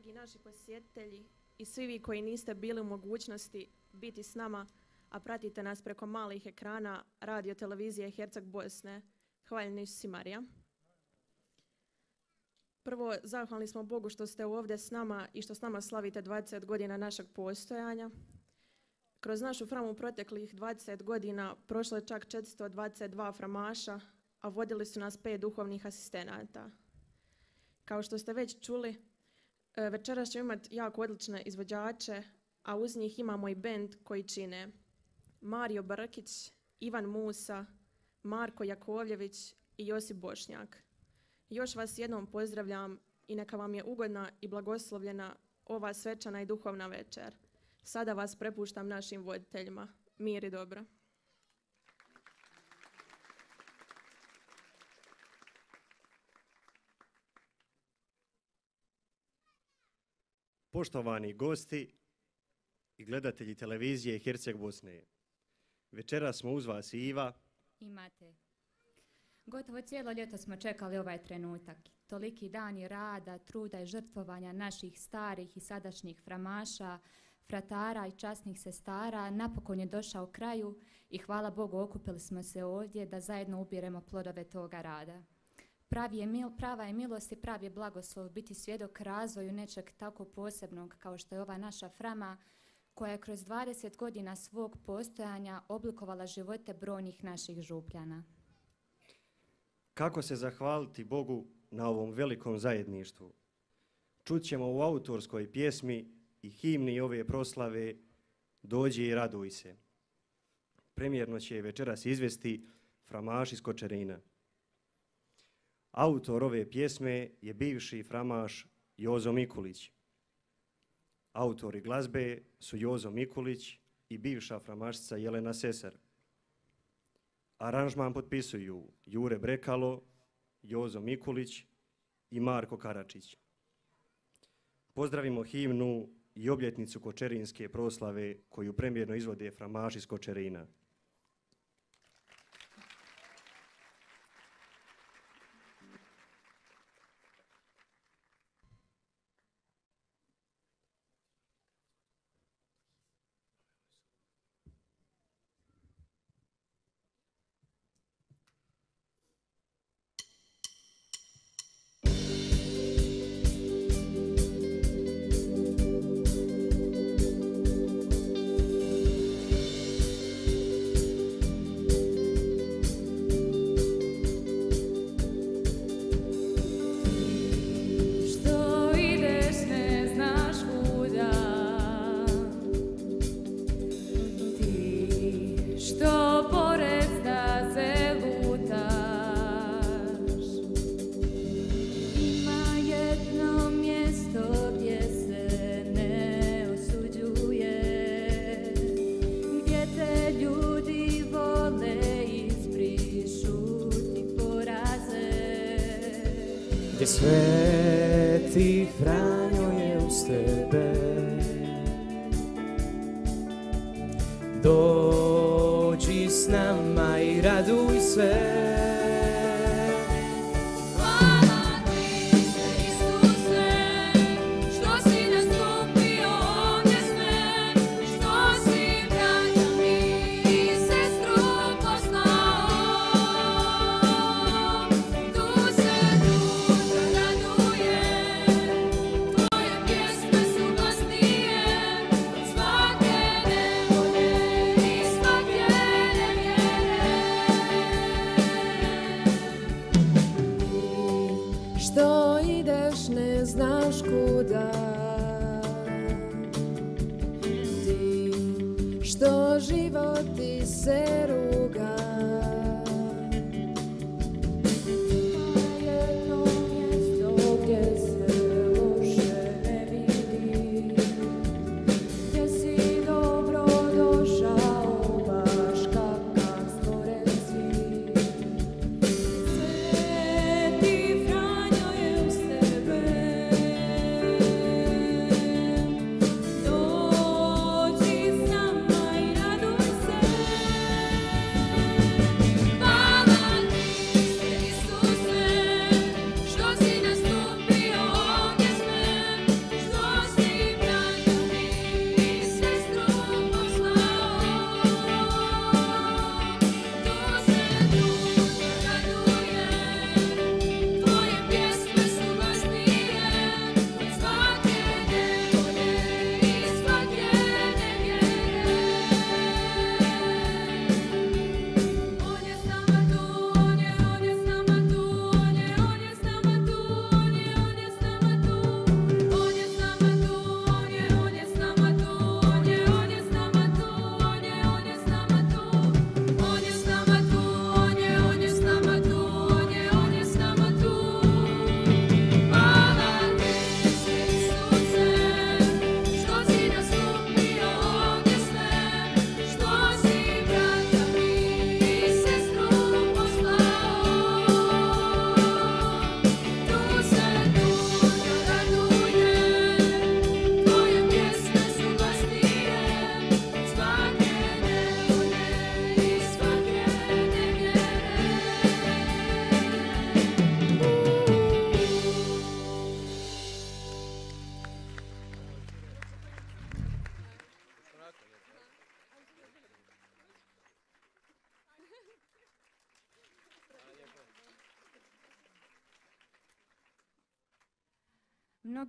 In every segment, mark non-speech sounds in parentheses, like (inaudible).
dragi naši posjetitelji i svi vi koji niste bili u mogućnosti biti s nama, a pratite nas preko malih ekrana radio televizije Herceg Bosne. Hvaljeni si Marija. Prvo, zahvalni smo Bogu što ste ovdje s nama i što s nama slavite 20 godina našeg postojanja. Kroz našu framu proteklih 20 godina prošlo je čak 422 framaša, a vodili su nas pet duhovnih asistenata. Kao što ste već čuli, večeras ćemo imati jako odlične izvođače, a uz njih imamo i bend koji čine Mario Brkić, Ivan Musa, Marko Jakovljević i Josip Bošnjak. Još vas jednom pozdravljam i neka vam je ugodna i blagoslovljena ova svečana i duhovna večer. Sada vas prepuštam našim voditeljima. Mir i dobro. Poštovani gosti i gledatelji televizije Herceg Bosne. Večera smo uz vas Iva i Matej. Gotovo cijelo ljeto smo čekali ovaj trenutak. Toliki dani rada, truda i žrtvovanja naših starih i sadašnjih framaša, fratara i časnih sestara napokon je došao kraju i hvala Bogu okupili smo se ovdje da zajedno ubiremo plodove toga rada. Pravi je mil, prava je milost i pravi je blagoslov biti svjedok razvoju nečeg tako posebnog kao što je ova naša frama koja je kroz 20 godina svog postojanja oblikovala živote brojnih naših župljana. Kako se zahvaliti Bogu na ovom velikom zajedništvu? Čućemo u autorskoj pjesmi i himni ove proslave Dođi i raduj se. Premjerno će večeras izvesti Framaš iz Kočerina. Autor ove pjesme je bivši framaš Jozo Mikulić. Autori glazbe su Jozo Mikulić i bivša framašca Jelena Sesar. Aranžman potpisuju Jure Brekalo, Jozo Mikulić i Marko Karačić. Pozdravimo himnu i obljetnicu Kočerinske proslave koju premjerno izvode framaši iz Kočerina.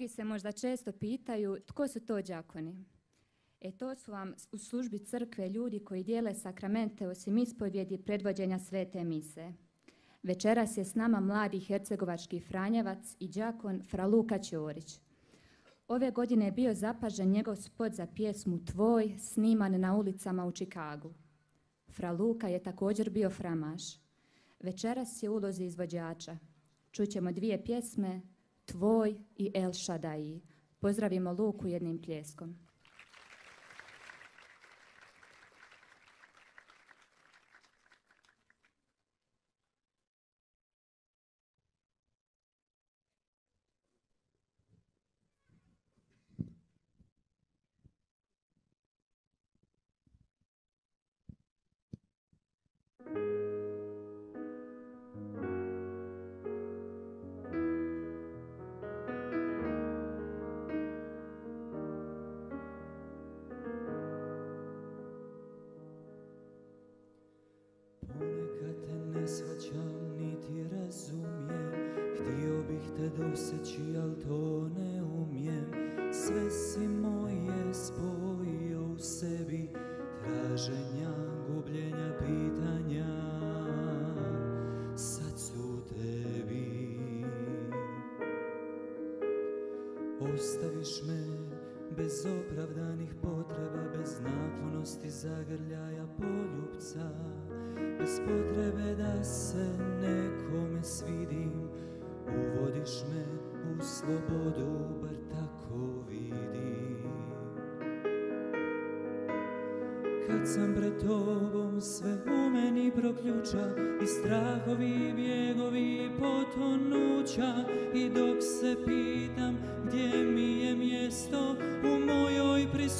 Mnogi se možda često pitaju tko su to đakoni. E to su vam u službi crkve ljudi koji dijele sakramente osim ispovjedi predvođenja svete mise. Večeras je s nama mladi hercegovački franjevac i đakon Fra Luka Ćorić. Ove godine je bio zapažen njegov spot za pjesmu Tvoj sniman na ulicama u Čikagu. Fra Luka je također bio framaš. Večeras je ulozi izvođača. Čućemo dvije pjesme tvoj i El Shaddai. Pozdravimo Luku jednim pljeskom.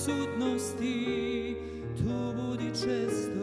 prisutnosti tu budi često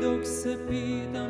do que se pida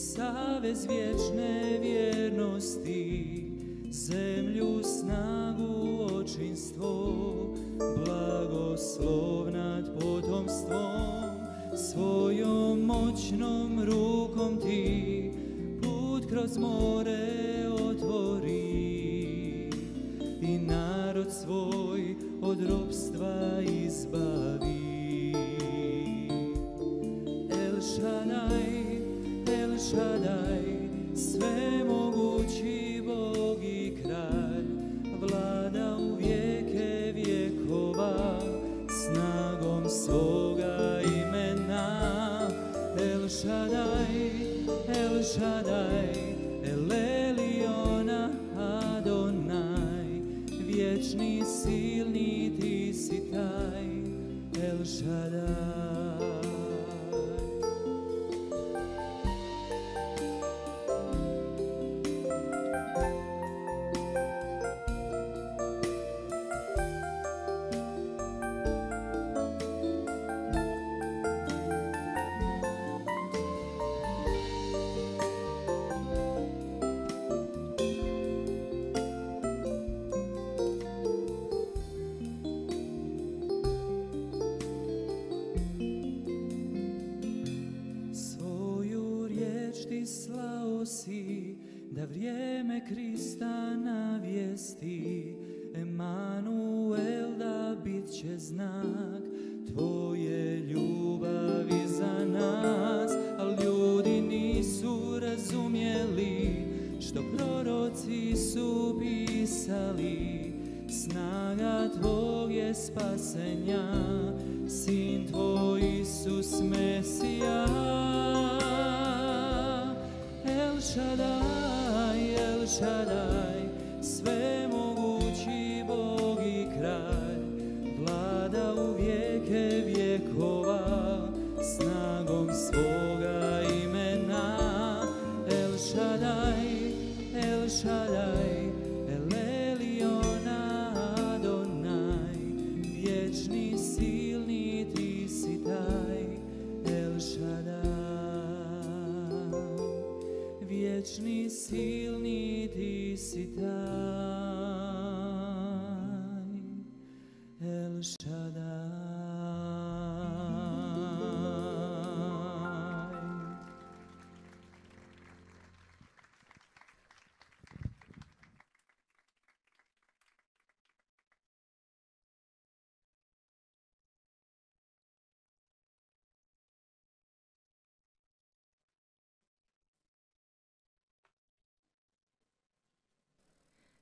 savez vječne vjernosti, zemlju snagu očinstvo, blagoslov nad potomstvom, svojom moćnom rukom ti put kroz more otvori i narod svoj od ropstva izbavi. El Shaddai Shaddai, sve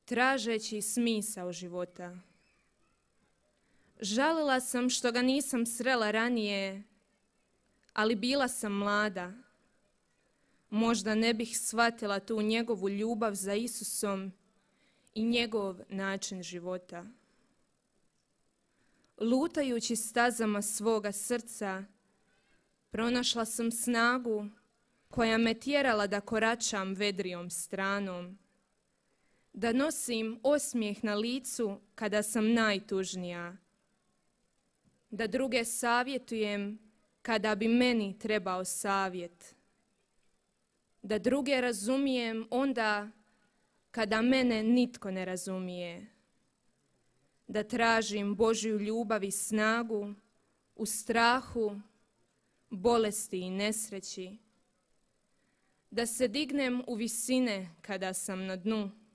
tražeći smisao života. Žalila sam što ga nisam srela ranije, ali bila sam mlada. Možda ne bih shvatila tu njegovu ljubav za Isusom i njegov način života. Lutajući stazama svoga srca, pronašla sam snagu koja me tjerala da koračam vedrijom stranom da nosim osmijeh na licu kada sam najtužnija, da druge savjetujem kada bi meni trebao savjet, da druge razumijem onda kada mene nitko ne razumije, da tražim Božju ljubav i snagu u strahu, bolesti i nesreći, da se dignem u visine kada sam na dnu,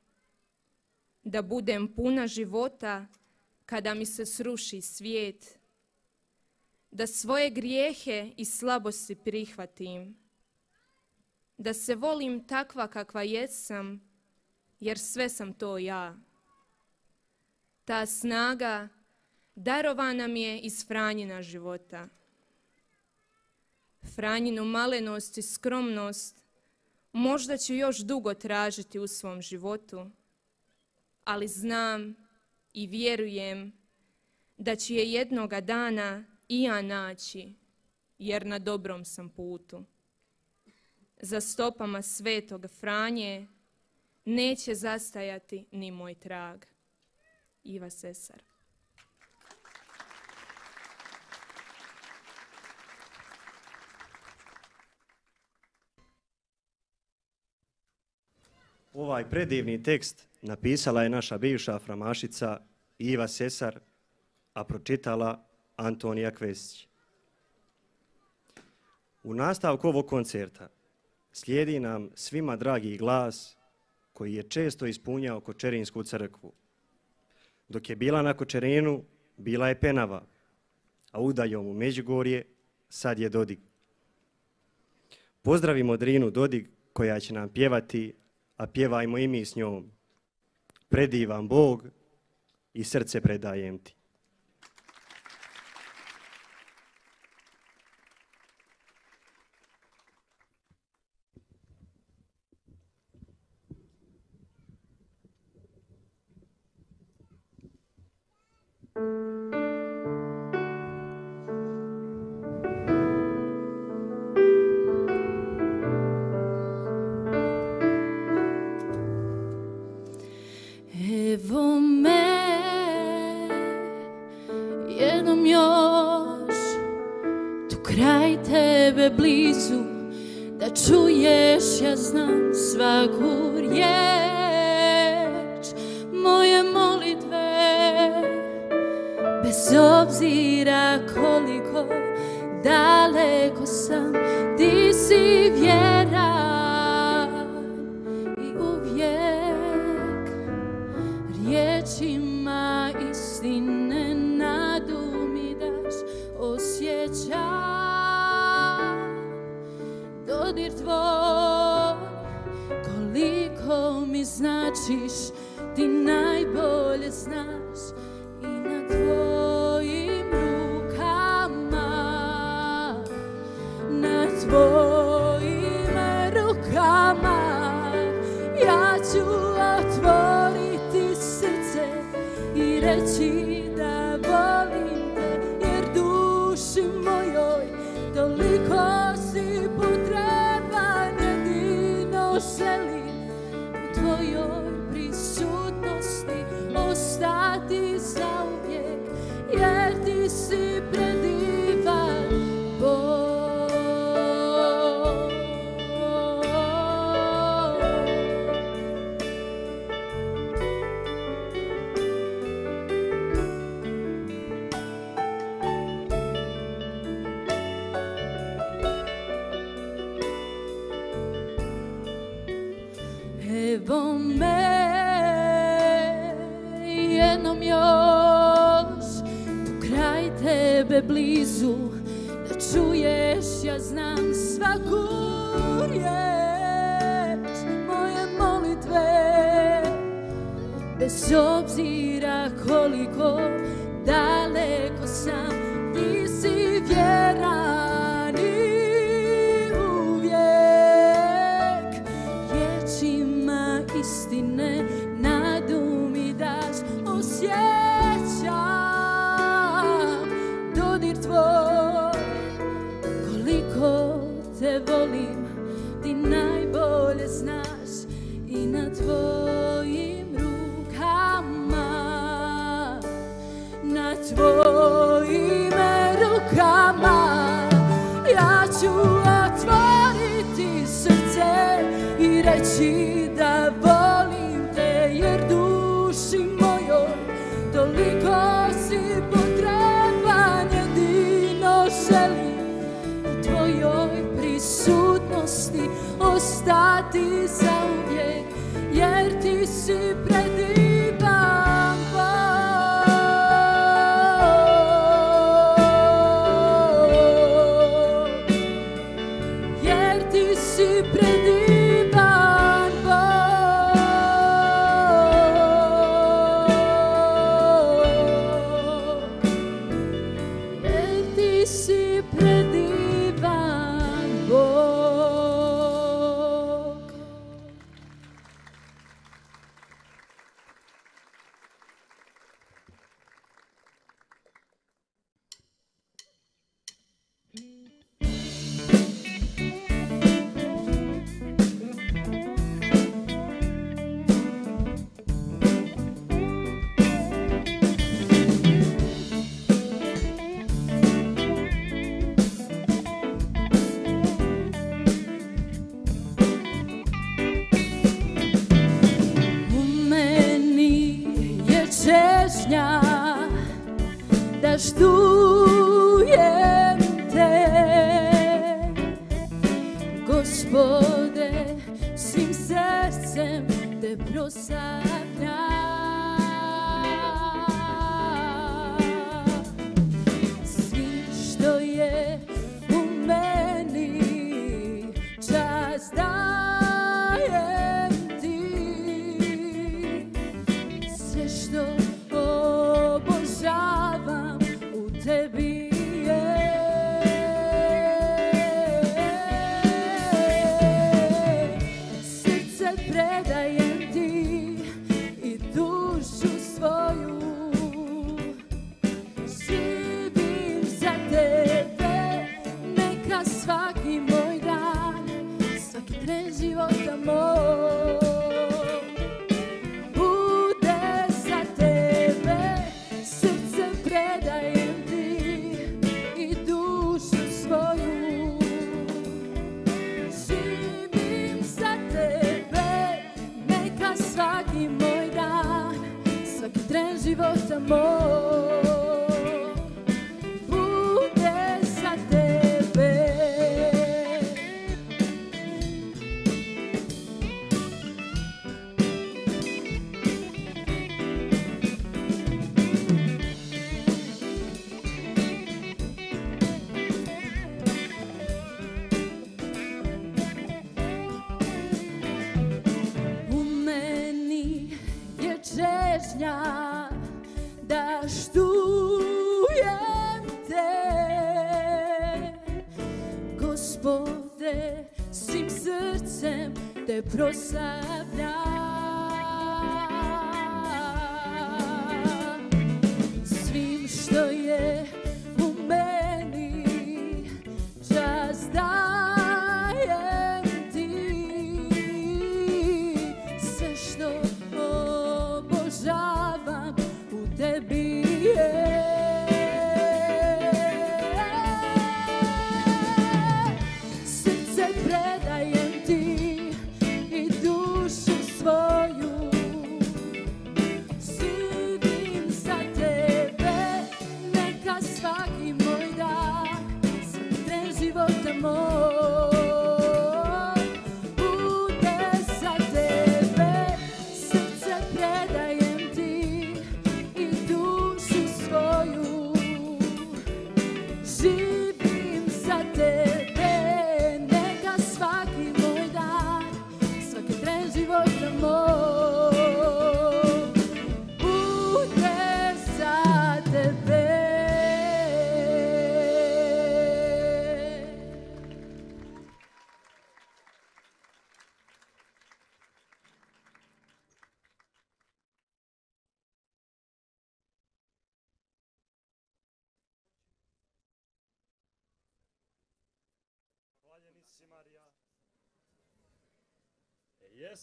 da budem puna života kada mi se sruši svijet, da svoje grijehe i slabosti prihvatim, da se volim takva kakva jesam, jer sve sam to ja. Ta snaga darovana mi je iz Franjina života. Franjinu malenost i skromnost možda ću još dugo tražiti u svom životu, ali znam i vjerujem da ću je jednoga dana i ja naći, jer na dobrom sam putu. Za stopama svetog Franje neće zastajati ni moj trag. Iva Sesar. Ovaj predivni tekst napisala je naša bivša framašica Iva Sesar, a pročitala Antonija Kvesić. U nastavku ovog koncerta slijedi nam svima dragi glas koji je često ispunjao Kočerinsku crkvu. Dok je bila na Kočerinu, bila je penava, a udaljom u Međugorje sad je Dodig. Pozdravimo Drinu Dodig koja će nam pjevati, a pjevajmo i mi s njom. Predivan Bog i srce predajem ti. Znam svaku riječ tvojim rukama ja ću otvoriti srce i reći da volim te jer duši mojoj toliko si potreban jedino želim u tvojoj prisutnosti ostati zauvijek jer ti si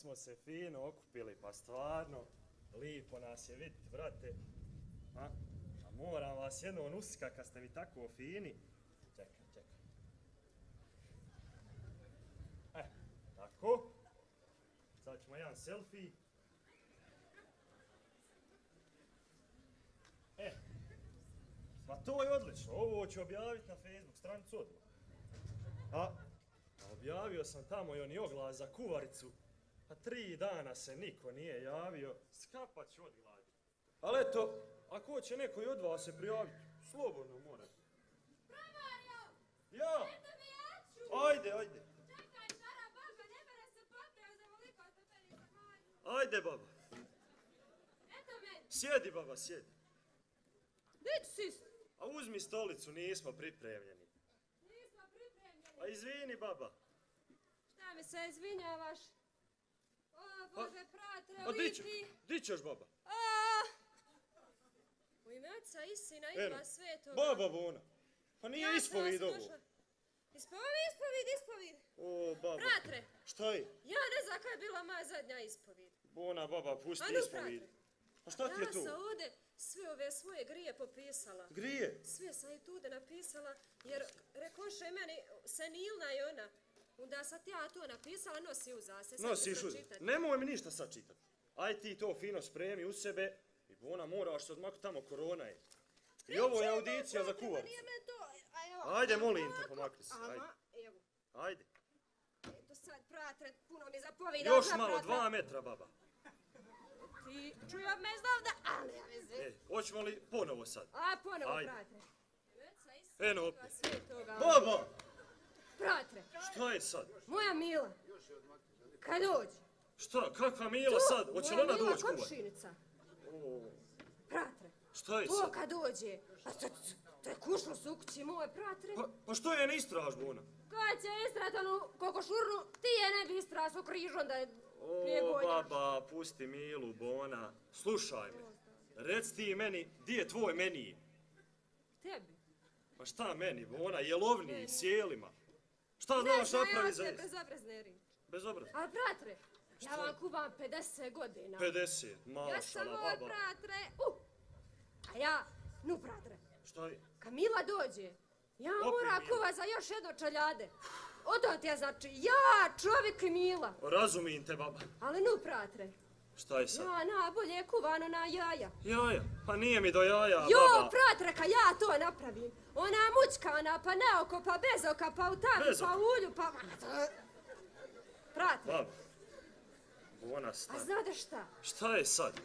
Jesmo se fino okupili, pa stvarno, lipo nas je vidjeti, brate. A? A moram vas jednom usika kad ste vi tako fini. Čekaj, čekaj. E, tako. Sad ćemo jedan selfie. E, pa to je odlično, ovo ću objaviti na Facebook stranicu odmah. A objavio sam tamo i oni oglas za kuvaricu, a tri dana se niko nije javio, skapat ću od gladi. Ali eto, ako će neko i od vas se prijaviti, slobodno morate. Ja! Ajde, ajde. Ajde, baba. Sjedi, baba, sjedi. Gdje ću sist? A uzmi stolicu, nismo pripremljeni. Nismo pripremljeni. A izvini, baba. Šta mi se izvinjavaš? Bože, pratre, A di, će, ujdi. di ćeš, baba? A! U ime Oca i Sina i Eno, Duha Svetoga. Baba Bona. Pa nije ispovid ovo. Ispovid, ispovid, ispovid. O, baba. Pratre, Šta je? ja ne znam kada je bila moja zadnja ispovid. Bona, baba, pusti A nu, ispovid. pratre. A šta ti je Ja tu? sam ovdje sve ove svoje grije popisala. Grije. Sve sam i tude napisala, jer rekoše meni senilna je ona. Onda sam ja to napisala, nosi u zase. sad ću Nosiš uz... pročitati. Nemoj mi ništa sad čitat. Aj ti to fino spremi u sebe i Bona moraš se odmaknuti tamo, korona je. I ovo je audicija za kuvac. Nije me to, a evo. Ajde, molim te, pomakni se. Ajde. Ajde. Eto sad, pratre, puno mi zapovida. Još malo, dva metra, baba. Ti čujem me znam da, ali ja veze. E, hoćemo li ponovo sad? A, ponovo, Ajde. pratre. Eno opet. Baba! Pratre, Šta je sad? moja Mila. Kad dođe? Šta, kakva Mila sad? Hoće li ona doći kuvat? komšinica. Pratre, Šta je to sad? kad dođe? A to, to je kušlo su u kući moje, pratre. Pa, pa što je na istražbu ona? Kad će istrat onu kokošurnu, ti je ne bi istraso križom da je prije O, baba, pusti Milu, Bona. Slušaj me. Rec ti meni, di je tvoj meni? Tebi. Pa šta meni, Bona, jelovni, sjelima? Šta Ne znaš napravi ja za jest? bezobrazne riječi. Bez obraza. Ali pratre, ja vam kuvam 50 godina. 50, Ja sam mašala, moj baba. pratre, uh. A ja, nu pratre, Šta je? Kamila dođe, ja Opet mora Mila. kuva za još jedno čaljade. Odo te znači, ja čovjek i Mila. Razumijem te, baba. Ali nu pratre, Šta je sad? ja najbolje kuvano na jaja. Jaja, pa nije mi do jaja, Jo, baba. pratre, kad ja to napravim, ona mućkana, pa naoko, pa bez oka, pa u Bez pa u ulju, pa... Pratre, Baba. Bona, a sta. znate šta? Šta je sad?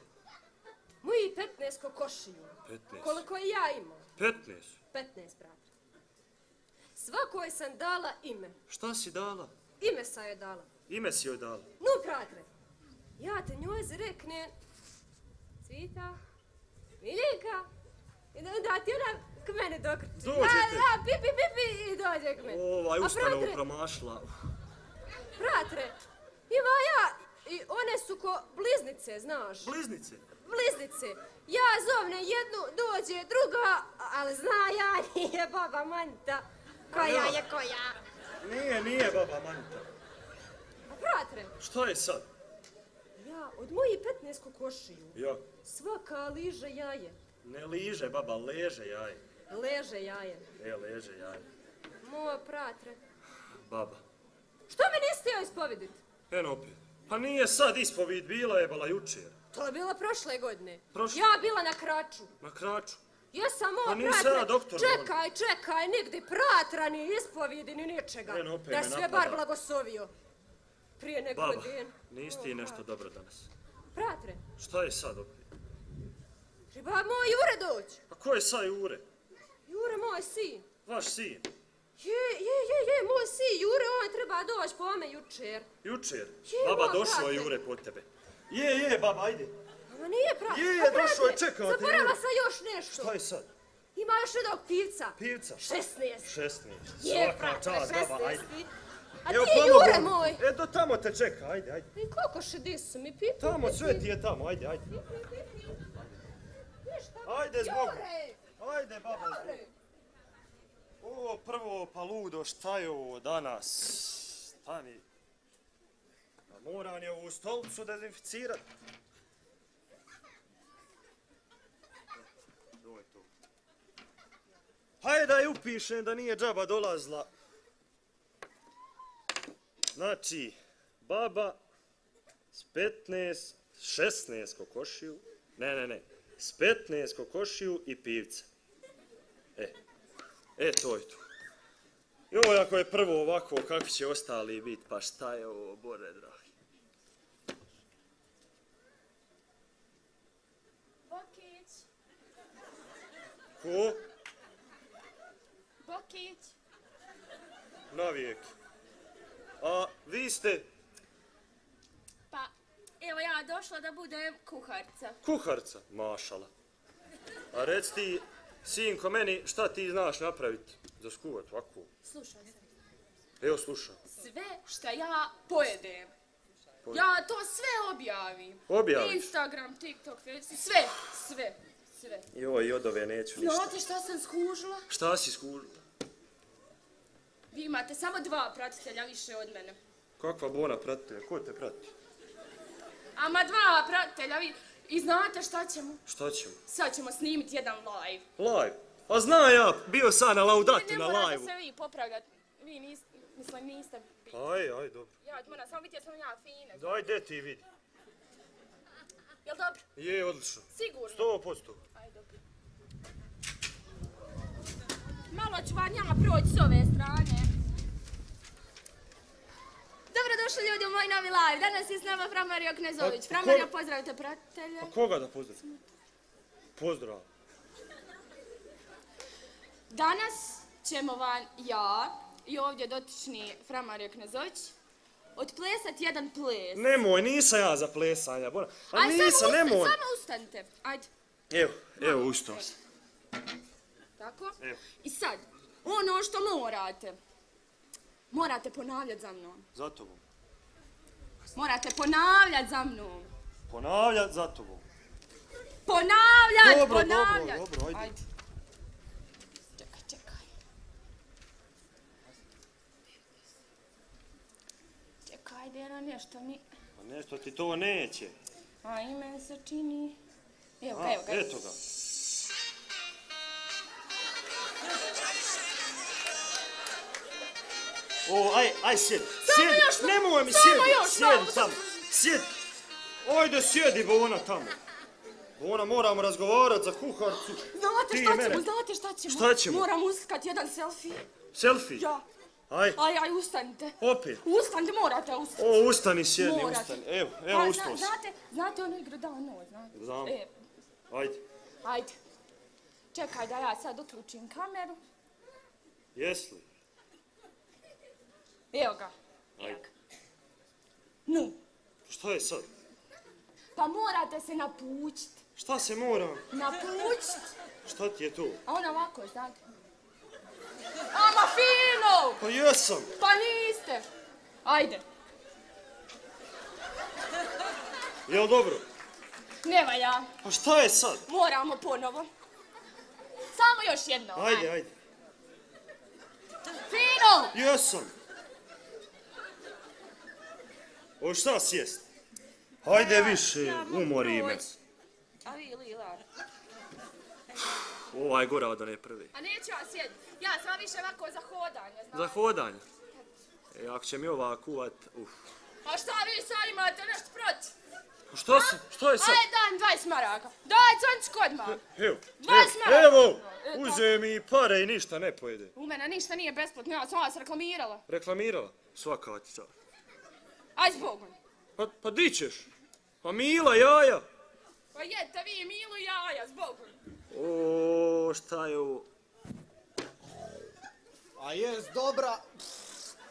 Moji 15 kokošiju. 15. Koliko i ja imam? 15. 15, brate. Svakoj sam dala ime. Šta si dala? Ime sam joj dala. Ime si joj dala. Nu, pratre, ja te njoj rekne Cvita, Miljenka, i da, da ti ona k meni dokrči. Dođe Da, ti. da, pipi, pipi, i dođe k meni. Ovaj ustanovu pratre, promašla. pratre, ima ja, i one su ko bliznice, znaš. Bliznice. Bliznice. Ja zovne jednu, dođe druga, ali zna ja (laughs) nije baba Manta. Koja ja. je koja. Nije, nije baba Manta. A pratre, Šta je sad? ja od mojih 15 kokošiju, Ja. svaka liže jaje. Ne liže baba, leže jaje. Leže jaje. E, leže jaje. Moja pratre. Baba. Što mi niste joj ispovediti? Eno opet. Pa nije sad ispovid, bila je bala jučer. To je bilo prošle godine. Prošle? Ja bila na kraču. Na kraču. Ja sam Pa pratre. ja doktor, čekaj, čekaj, nigdje pratra, ni ispovidi, ni ničega. Eno, opet da me sve bar blagoslovio. Prije nego Baba, nisi ti nešto dobro danas. Pratre, Šta je sad opet? treba moj Jure doći. A ko je sad Jure? Jure, moj sin. Vaš sin. Je, je, je, je, moj sin, Jure, on treba doći po ome jučer. Jučer. Je, Baba, ma, došlo je. Jure po tebe. Je, je, baba, ajde. Ma nije pra... Je, je, došao je, čekao te, Zaboravila Jure. sam još nešto. Šta je sad? Ima još jednog pivca. Pivca. 16. 16. Je, brate, čast, baba, ajde. 16. A Evo, ti, Jure moj. E, do tamo te čeka, ajde, ajde. I kokoši di su mi pipi? Tamo, sve ti je tamo, ajde, ajde. Ništa. Ajde, zbog. Jure! Ajde, baba. O, prvo, pa ludo, šta je ovo danas? Stani. Pa moram je ovu stolicu dezinficirati. Doj tu. Hajde da je upišem da nije džaba dolazla. Znači, baba s 15, 16 kokošiju, ne, ne, ne, s 15 kokošiju i pivca. E, to je to. Joj, ako je prvo ovako, kako će ostali biti, pa šta je ovo, bore dragi. Bokić, Ko? Bokić. Navijek. A vi ste Pa, evo ja došla da budem kuharca. kuharca, mašala. A reci ti, sinko, meni, šta ti znaš napraviti za skuvat ovako? Slušaj, Evo, slušam. sve šta ja pojedem, Pojed- ja to sve objavim. Objaviš? Instagram, TikTok, Facebook, sve, sve, sve. Joj, i od ove neću ništa. Znate šta sam skužila? Šta si skužila? Vi imate samo dva pratitelja više od mene. Kakva bona pratitelja? Ko te prati? Ama dva pratitelja, vi... I znate šta ćemo? Šta ćemo? Sad ćemo snimiti jedan live. Live. A zna ja, bio sam na laudatu ne na morate live. se vi popravljati. Vi niste, mislim, niste... bili. Aj, aj, dobro. Ja moram samo vidjeti, jesam ja fine. Daj, de ti vidi. Jel dobro? Je, odlično. Sigurno? Sto posto. Aj, dobro. Malo ću vam ja proći s ove strane. Dobrodošli ljudi u moj novi live. Danas je s nama Fra Mario Knezović. A, Fra ko- Mario, pozdravite pratitelje. A koga da pozdravim? Pozdrav. Danas ćemo vam ja i ovdje dotični Fra Mario Knezović odplesati jedan ples. Nemoj, nisam ja za plesanja. Bora. A Aj, nisam, samo, usta- nemoj. samo ustanite. Ajde, Evo, evo ustao sam. tako. Evo. I sad, ono što morate, morate ponavljati za mnom. Za tobom. Morate ponavljati za mnom. Ponavljat za tobom. Ponavljat, Dobro, ponavljat. dobro, dobro, ajde. Čekaj, čekaj. Čekaj, ajde, na nešto mi... Pa nešto ti to neće. A i meni se čini... Evo ga, evo ga. eto ga. O, aj, aj još malo, nemoj mi samo sjedi. Sjedi tamo. Sjedi. Ajde, sjedi Bona tamo. Bona, moramo razgovarat za kuharcu. Znate šta ćemo, znate šta ćemo? Šta ćemo? Moram uskat jedan selfie. Selfie. Ja. Aj, Aj, aj, ustanite. opet. Ustanite, morate ustati. O, ustani, sjedni, Morate. ustani. Evo, evo, Pa, ustao zna-. Znate, znate onu igru dan noć, znate? Znam. E, Ajde. ajde. Čekaj da ja sad uključim kameru. Jesli? Evo ga. Ajde. Nu. Šta je sad? Pa morate se napućit. Šta se mora? Napućit. Šta ti je to? A on ovako, znate. Ama fino! Pa jesam. Pa niste. Ajde. Jel dobro? Ne valja. Pa šta je sad? Moramo ponovo. Samo još jedno. Ajde, ajde. Fino! Jesam. O šta sjest? Hajde više, umori me. A vi, Lila. Ovaj gora od one prve. A neću ja sjediti. Ja sam više ovako za hodanje, Za znaš. hodanje. E, ako će mi ova kuvat, uf. A šta vi sad imate nešto protiv? Pa Šta se, šta je sad? Ajde, daj 20 maraka. Daj, odmah. Evo, Dvadeset evo, maraka. evo, E, uze mi pare i ništa ne pojede. U mene ništa nije besplatno, ja sam vas reklamirala. Reklamirala? Svaka ti Aj zbogom. Pa, pa di ćeš? Pa Mila, jaja. Pa jedite vi milu jaja, zbogom. O, šta je ovo? A jes, dobra.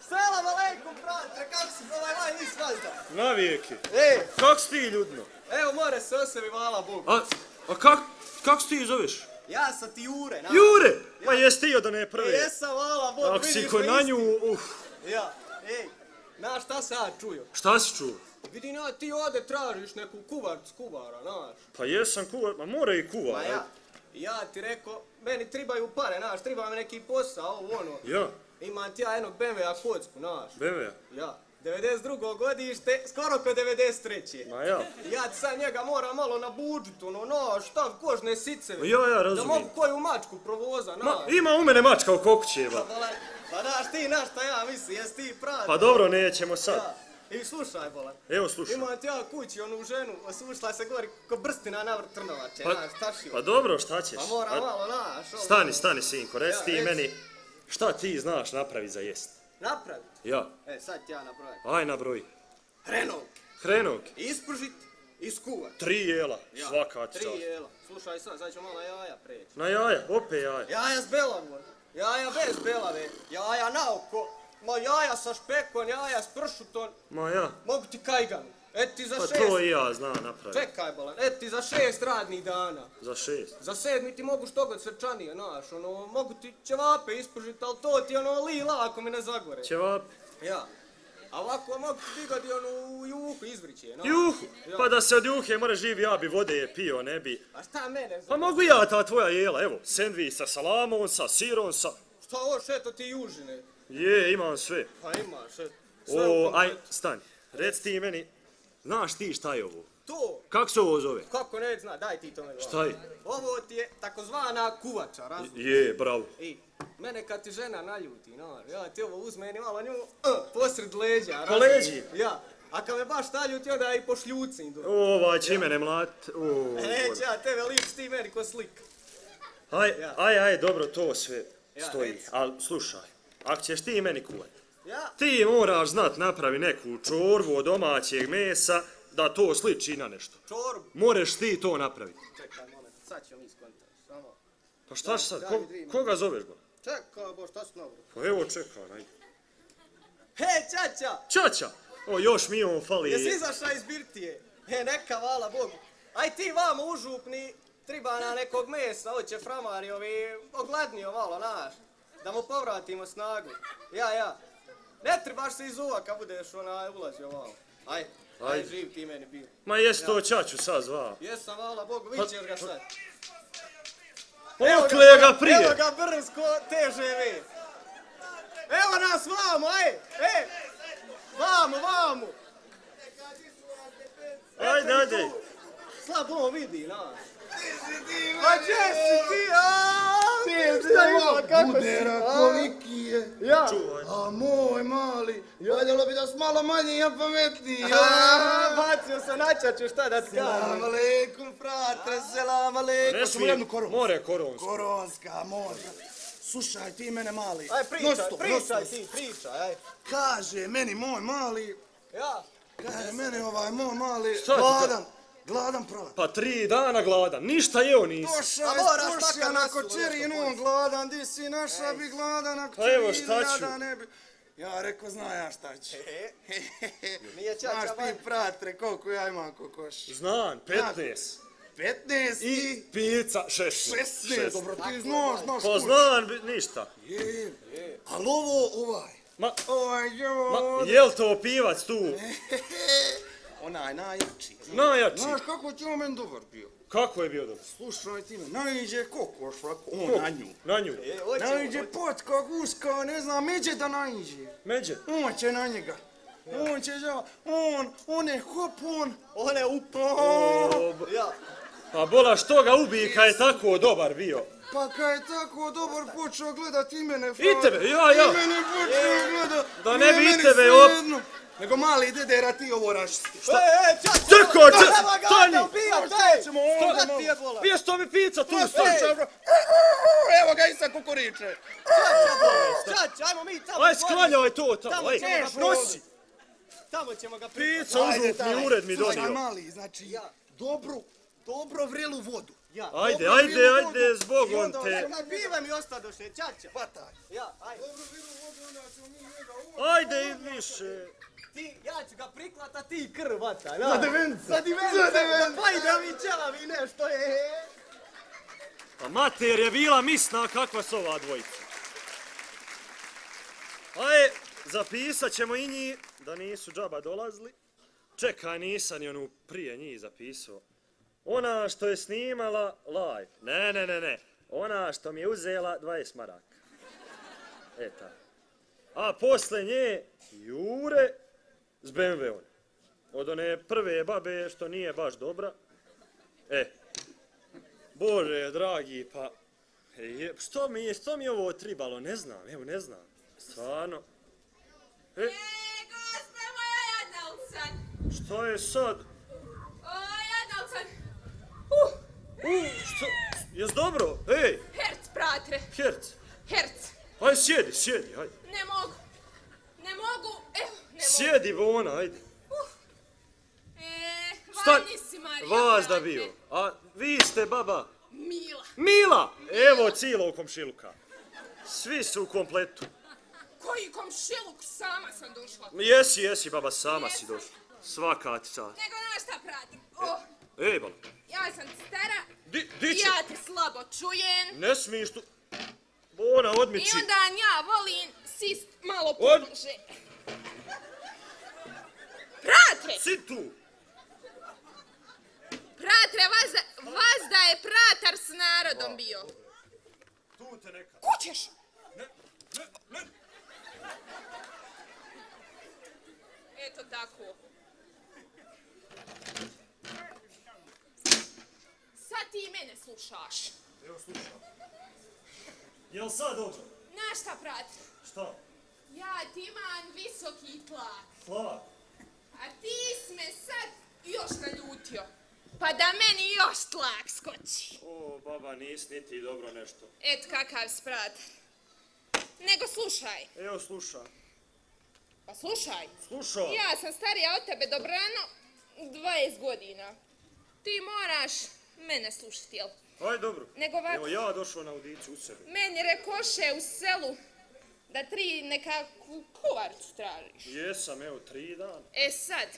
Selam aleikum, brate, kako si ovaj maj nis vazda? Na vijeke. Ej, Kak si ti ljudno? evo more se o sebi, hvala Bogu. A, a kak, kak si ti zoveš? Ja sam ti Jure, na. Jure! Pa jes ti od one prve. E, jesam, hvala Bogu, Ako si vidiš ko na nju, uf. Ja, ej, znaš šta ja čuo? Šta si čuo? Vidim ja, ti ovdje tražiš neku kuvarc kuvara, znaš. Pa jesam kuvar, ma mora i kuvar. Ma ja, ja ti rekao, meni tribaju pare, znaš, treba mi neki posao, ovo ono. Ja, Imam ti ja jednog BMW-a kocku, znaš. bebe. Ja, 92. godište, skoro ko 93. Ma ja. Ja ti sad njega moram malo nabuđit, ono, no, šta, kožne siceve. Ja, ja, Da razumijem. mogu koju mačku provoza, Ma, na. ima u mene mačka u kokućeva. Pa, daš ti na šta ja mislim, jes ti pravi. Pa dobro, nećemo sad. Ja. I slušaj, bolan. Evo, slušaj. Imam ti ja kući onu ženu, osušla se gori ko brstina na vrt trnovače, Pa, znaš, tašio. pa dobro, šta ćeš? Pa mora malo, znaš. ovo, Stani, ono. stani, sinko, reci Ja, ti meni. Šta ti znaš napravi za jest? Napravi. Ja, E, sad ti ja napravim. aj na broj. Hrenovke. Hrenog, Ispržit i skuvat. tri jela, Ja, svaka ti Tri čast. jela. Slušaj sad, sad ću malo jaja preći. Na jaja, opet jaja. Jaja s belavom. Jaja bez belave. Jaja na oko. Ma jaja sa špekom, jaja s pršutom. Ma ja, Mogu ti kajganu. Et ti za pa šest... to i ja znam napraviti. Čekaj, bolan. Et ti za šest radnih dana. Za šest. Za sedmi ti mogu što god srčanije, znaš, ono, mogu ti ćevape ispržit, ali to ti ono lila ako mi ne zagore. Ćevap, Ja. A ovako mogu ti digati ono u juhu izvriće, znaš. juhu. Pa da se od juhe mora živi, ja bi vode je pio, ne bi. A šta mene Pa zove? mogu ja ta tvoja jela, evo, sendvič sa salamom, sa sirom, sa... Šta ovo šeto ti južine? Je, imam sve. Pa imaš, u O, aj, stani. Reci ti meni, znaš ti šta je ovo? To, Kako se ovo zove? kako ne zna, daj ti to meni. Šta je? Ovo ti je takozvana kuvača, razumiješ? Je, bravo. I, mene kad ti žena naljuti, no, ja ti ovo uzmeni malo nju, uh, posred leđa, Po leđi? Ja, a kad me baš naljuti, onda ja i pošljucim. do- Ova će mene mlat. O, Neće ja tebe lips ti meni ko slik. Aj, Ja. aj, aj, dobro, to sve. Ja, Stoji, ali slušaj, ako ćeš ti meni kuvat, Ja, ti moraš znat napravi neku čorvu od domaćeg mesa, da to sliči na nešto. čorbu. Moreš ti to napraviti. Čekaj, moment, sad ćemo mi skontati. Samo. Pa šta sad, ko, koga zoveš ba? Čekaj, bo, šta si dobro? Pa evo čekaj, ajde. He, čača! Čača! O, još mi on fali. Jesi izašla iz birtije? He, neka, hvala Bogu. Aj ti vamo užupni, triba na nekog mesa, hoće framari ovi, ogladnio malo, naš. Da mu povratimo snagu. Ja, ja. Ne trebaš se izuva kad budeš onaj ulazio malo. Aj, aj, živ ti meni bio. Ma jes to Čaču sad zvao. Jesam, hvala Bogu, vidit ćeš ga sad. Okle ga prije! Evo ga brsko, TŽV. Evo nas vamo, aj, e! Vamo, vamo! Ajde, ajde. Slabo on vidi, na. Pa gdje si ti, aaa? Šta ima, kako si? Budera koliki je. Ja. A moj mali, valjalo bi da si malo manji, ja pametniji. Bacio se na čaču, šta da ti Selam aleikum, fratre, selam aleikum. Ne Hoćemo jednu more koronsku. Koronska, može. Slušaj ti mene mali. Aj, pričaj, pričaj ti, pričaj, aj. Kaže meni moj mali, Ja. kaže meni ovaj moj mali, Šta ti gladan, prolac. Pa tri dana gladan, ništa jeo nisi. Došao A je makar na kočerinu, on gladan, di si naša bi gladan, ako Pa evo, šta ja ću? da ne bi... Ja rekao, zna ja šta ću. E, Nije čača Znaš ti, pratre, koliko ja imam kokoš? Znam, 15. 15 I i pizza 16. 16, dobro, ti znaš, znaš Pa znam, ništa. Je, ali ovo, ovaj, Ma, ovaj, ma, jel to pivac tu? (laughs) onaj najjači. Najjači. Znaš kako će on meni dobar bio? Kako je bio dobro? Slušaj ti me, naiđe kokoš, on Ko? na nju. Na nju. E, Naiđe potka, guska, ne znam, međe da naiđe. Međe. On će na njega. On će žao, on, on je hop, on. One up. O, b- Ja. Pa bola što ga ubi kad je tako dobar bio? Pa kad je tako dobar počeo gledat i mene, I tebe, ja, ja. I mene počeo gledat. Da ne bi i tebe svejedno. Nego mali dedera ti ovo rašisti. Šta? E, e, čekaj, Evo ga, stani! Pije što mi pizza tu stoji, Evo ga i sa kukuriče. Čača, ajmo mi tamo. Aj, sklanjaj to tamo, aj. nosi. Tamo ćemo ga prihvatiti. Pizza užupni ured mi donio. mali, znači, Ja. dobro, dobro vrelu vodu. Ja. Ajde, ajde, ajde, vodu. zbog I on onda te. Na pive mi ostadoše, čača. Hvataj. Ja, ajde. Dobro vrelu vodu, onda ćemo mi njega Ajde i više. Ti, ja ću ga priklata, ti krv vataj. Za devence. Za devence. Pa ide mi ćelavi nešto, je. Pa mater je bila misna kakva su ova dvojica. Aj, zapisat ćemo i njih da nisu džaba dolazili. Čekaj, nisam ni onu prije njih zapisao. Ona što je snimala live. Ne, ne, ne, ne. Ona što mi je uzela 20 maraka. Eta. A posle nje Jure s BMW-om. Od one prve babe što nije baš dobra. E, Bože, dragi, pa... Je, što mi je, što mi je ovo tribalo, ne znam, evo, ne znam. Stvarno. E, E, gospe moja, jadna sam. što je sad? O, jadna sam. U, što, jes dobro? Ej, Herc, pratre. Herc, Herc. aj sjedi, sjedi, ajde. Ne mogu. Ne mogu. Sjedi, Bona, ajde. E, hvala si, Marija. Vas da bio. A vi ste baba Mila. Mila. Evo cijelog komšiluka. Svi su u kompletu. Koji komšiluk, sama sam došla. Jesi, jesi, baba, sama si došla. Svaka ti čast. Nego znaš šta, pratre? Oh, Ej, bala, ja sam stara. di, di će? Ja te slabo čujem. Ne smiješ tu... Bona, I odmiči. onda ja volim sist malo Od- poduže. Pratre! Si tu. Pratre, vazda, vazda je pratar s narodom bio. Tu te neka. Kućeš! Ne, ne, ne. Eto tako. Sad ti mene slušaš. Evo slušam. Jel sad dobro? Znaš šta, brat? Šta? Ja ti imam visoki tlak. Slava? A ti si me sad još naljutio. Pa da meni još tlak skoči. O, baba, nis niti dobro nešto. Et kakav sprat. nego slušaj. Evo, sluša. Pa slušaj. Sluša. Ja sam starija od tebe dobrano 20 godina. Ti moraš mene slušati, jel? Aj, dobro. Nego ovako. Evo, ja došao na audiciju u sebi. Meni rekoše u selu da tri nekakvu kuvarcu tražiš. Jesam, evo, tri dana. E sad,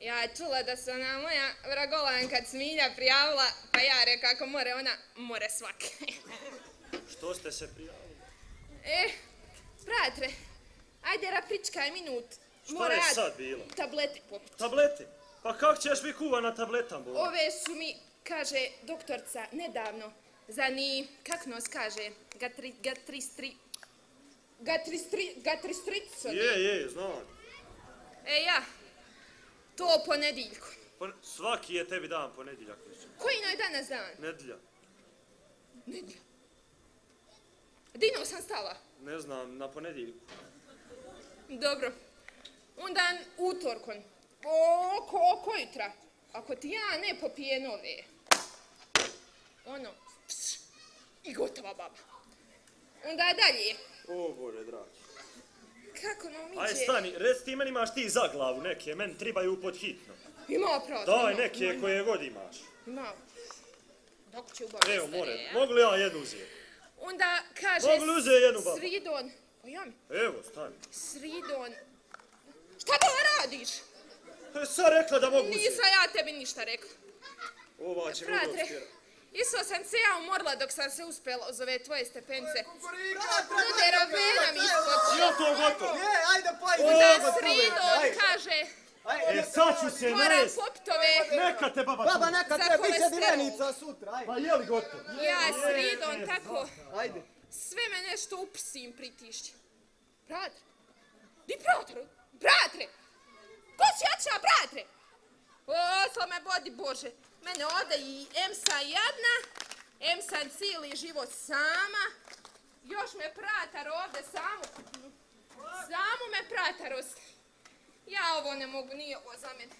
ja čula da se ona moja vragolanka Smilja prijavila, pa ja reka ako more ona, more svake. (laughs) Što ste se prijavili? e, bratre, ajde rapičkaj minut. Mora je sad bilo? Tablete popiti. Tablete? Pa kak ćeš mi kuva na tabletam, bo? Ove su mi, kaže doktorca, nedavno, za ni, kak nos kaže, gatri, gatristri, gatristrico. Je, je, znam. E ja, to ponedjeljku. Pa svaki je tebi dan ponedjeljak. mislim. Koji nam je danas dan? Nedjelja. Nedjelja. Dino sam stala. Ne znam, na ponedjeljku. Dobro. Onda utorkon. Oko, oko jutra. Ako ti ja ne popijem ove. Ono. Pš, I gotova baba. Onda dalje. O, Bože, dragi. Kako nam iđe? Aj, stani, reci ti meni imaš ti za glavu neke, meni tribaju pod hitno. Ima pravo. Daj ima, neke ima, koje god imaš. Ima. Dok ću baba Evo, more, ja? mogu li ja jednu uzeti? Onda kaže... Mogu li uzeti jednu babu? Sridon. Pa ja mi. Evo, stani. Sridon. Šta baba radiš? E, sad rekla da mogu uzeti. Nisam ja tebi ništa rekla. Ova će mi doći Isto sam se ja umorila dok sam se uspjela uz ove tvoje stepence. Brate, Bude ravena mi ispod. Ja to gotovo. Je, ajde pa. Onda Ajde, Sridon ajde. kaže, E, sad ću se moram najest. poptove. Neka te baba Baba, tu. neka Za te, bit će divenica sutra, ajde. Pa je li gotovo? Ja Sridon tako, Ajde. sve me nešto u psim pritišće. Bratre, di bratre? Bratre! Ko si otišao, bratre? Oslo me bodi Bože. Mene ode i em sam jadna, em sam cijeli život sama. Još me pratar ovde samu. Samu me pratar ostaje. Ja ovo ne mogu, nije ovo za mene.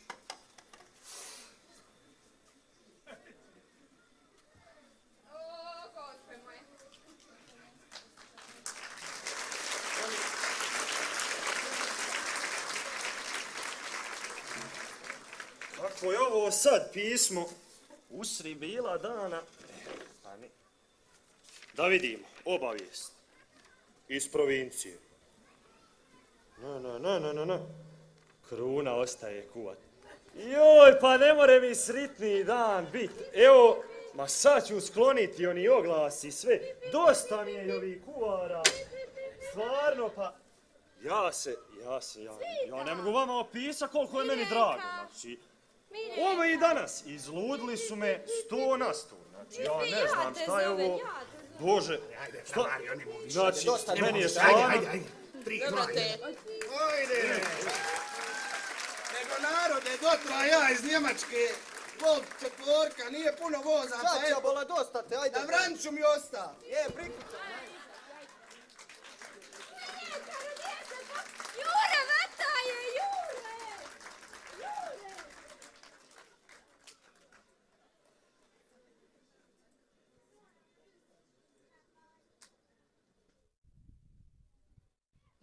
Kako je ovo sad pismo? Usri bila dana. Pa ne. Da vidimo, obavijest. Iz provincije. Na, na, na, na, na, na. Kruna ostaje kuvat. Joj, pa ne more mi sritniji dan bit. Evo, ma sad ću skloniti oni oglasi sve. Dosta mi je i ovih kuvara. Stvarno, pa... Ja se, ja se, ja, ja ne mogu vama opisat koliko je meni drago. Znači, ovo i danas, izludili su me sto na sto. Znači, ja ne znam šta je ovo. Bože, šta? Znači, meni je stvarno... Dobro te. Ajde. Nego narode, dotra ja iz Njemačke. Pol četvorka, nije puno voza, pa Čača, evo, bola, dosta te, ajde. na vranču mi osta. Je, priključaj. Jure, vata je, Jure! Jure!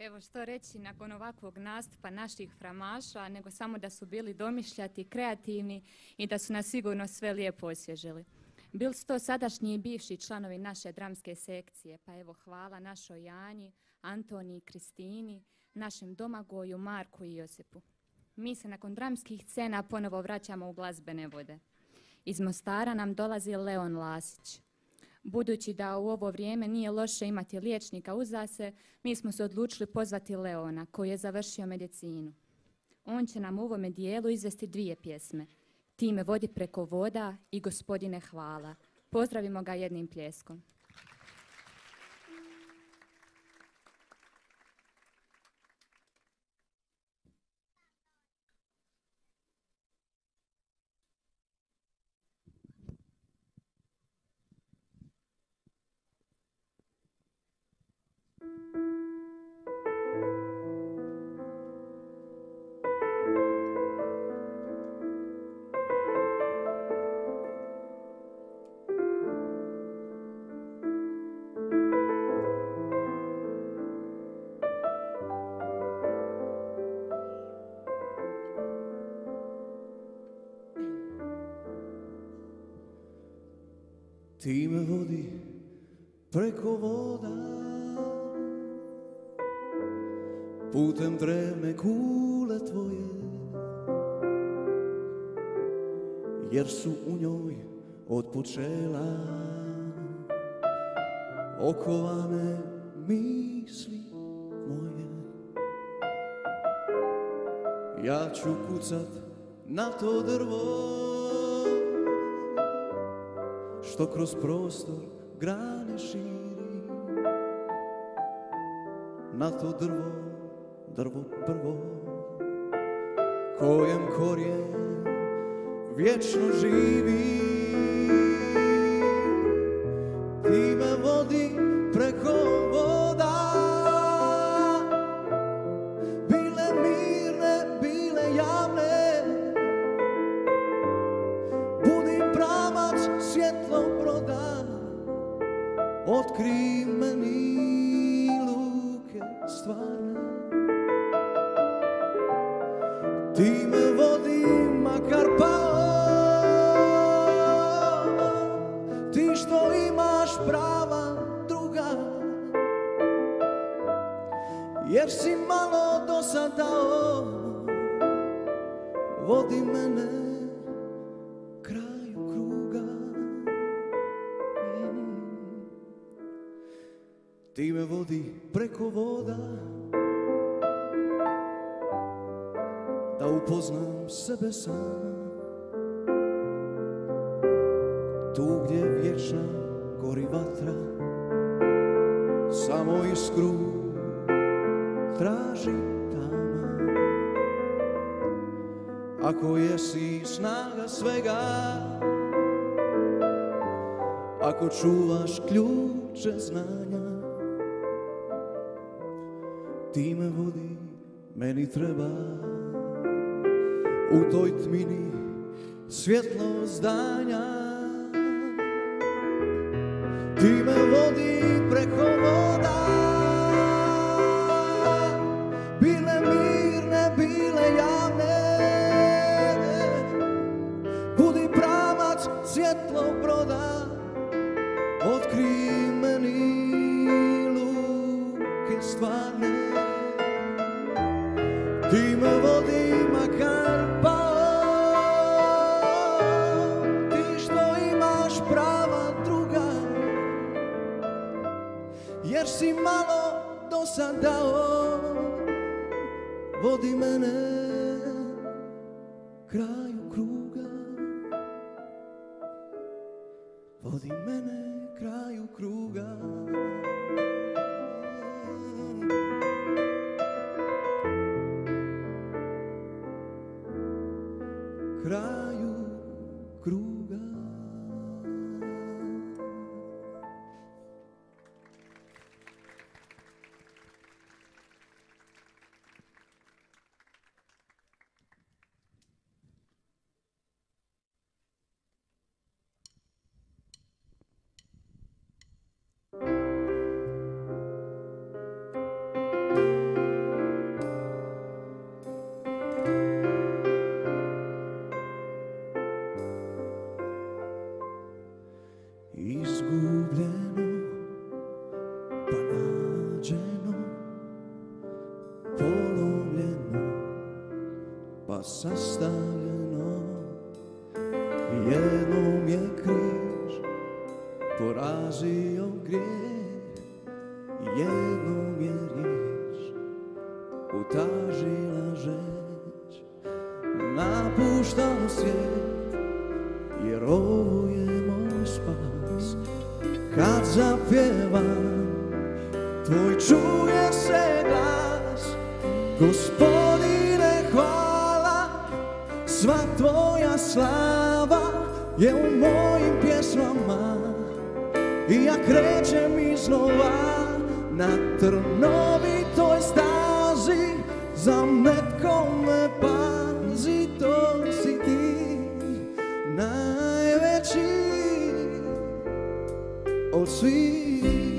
Evo što reći nakon ovakvog nastupa naših framaša, nego samo da su bili domišljati, kreativni i da su nas sigurno sve lijepo osvježili. Bili su to sadašnji i bivši članovi naše dramske sekcije, pa evo hvala našoj Janji, Antoniji i Kristini, našem Domagoju, Marku i Josipu. Mi se nakon dramskih scena ponovo vraćamo u glazbene vode. Iz Mostara nam dolazi Leon Lasić. Budući da u ovo vrijeme nije loše imati liječnika uza se, mi smo se odlučili pozvati Leona, koji je završio medicinu. On će nam u ovome dijelu izvesti dvije pjesme. Ti me vodi preko voda i gospodine hvala. Pozdravimo ga jednim pljeskom. prostor grane širi. Na to drvo, drvo prvo Kojem korijen vječno živi. Ako jesi snaga svega Ako čuvaš ključe znanja Ti me vodi, meni treba. U toj tmini svjetlo zdanja Ti me vodi preko be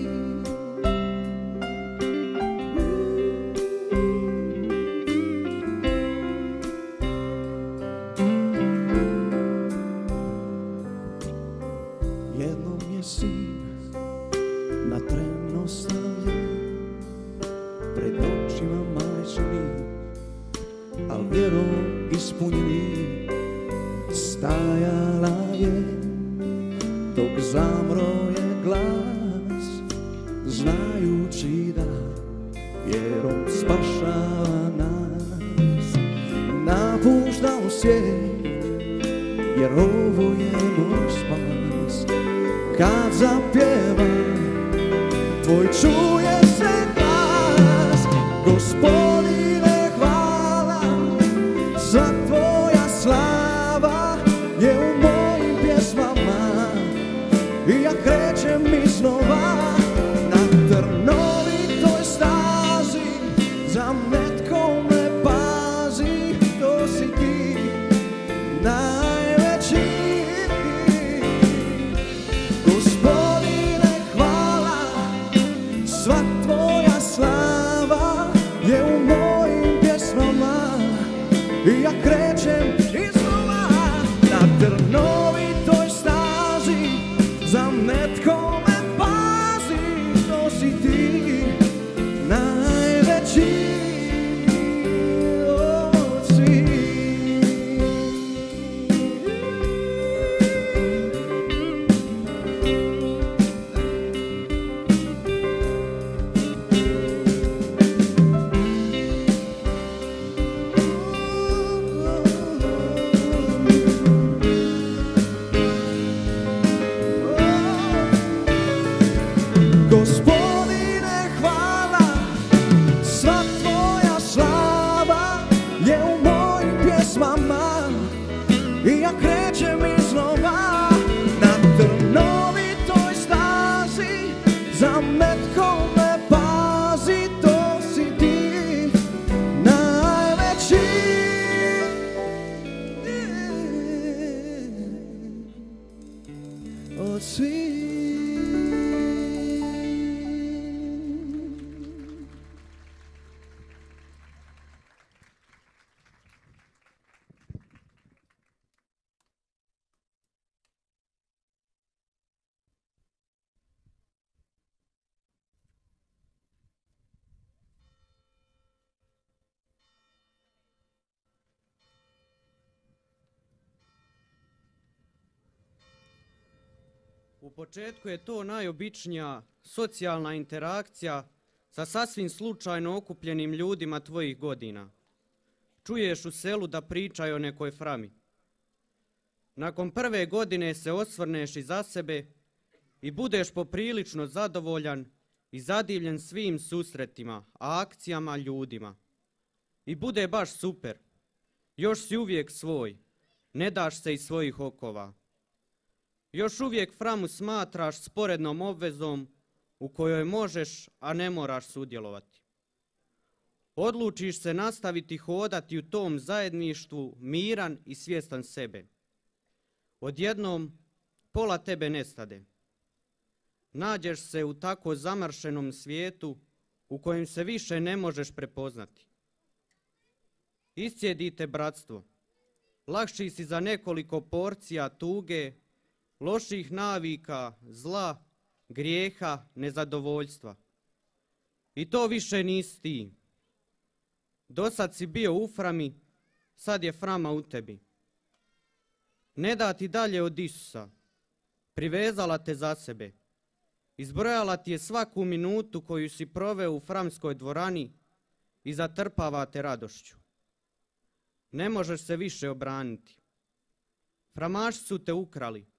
U početku je to najobičnija socijalna interakcija sa sasvim slučajno okupljenim ljudima tvojih godina. Čuješ u selu da pričaju o nekoj frami. Nakon prve godine se osvrneš iza sebe i budeš poprilično zadovoljan i zadivljen svim susretima, akcijama, ljudima. I bude baš super. Još si uvijek svoj. Ne daš se iz svojih okova. Još uvijek framu smatraš sporednom obvezom u kojoj možeš, a ne moraš sudjelovati. Odlučiš se nastaviti hodati u tom zajedništvu miran i svjestan sebe. Odjednom pola tebe nestade. Nađeš se u tako zamršenom svijetu u kojem se više ne možeš prepoznati. Iscijedite bratstvo. Lakši si za nekoliko porcija tuge, loših navika, zla, grijeha, nezadovoljstva. I to više nisi ti. Dosad si bio u frami, sad je frama u tebi. Ne da ti dalje od Isusa. Privezala te za sebe. Izbrojala ti je svaku minutu koju si proveo u framskoj dvorani i zatrpava te radošću. Ne možeš se više obraniti. Framaši su te ukrali.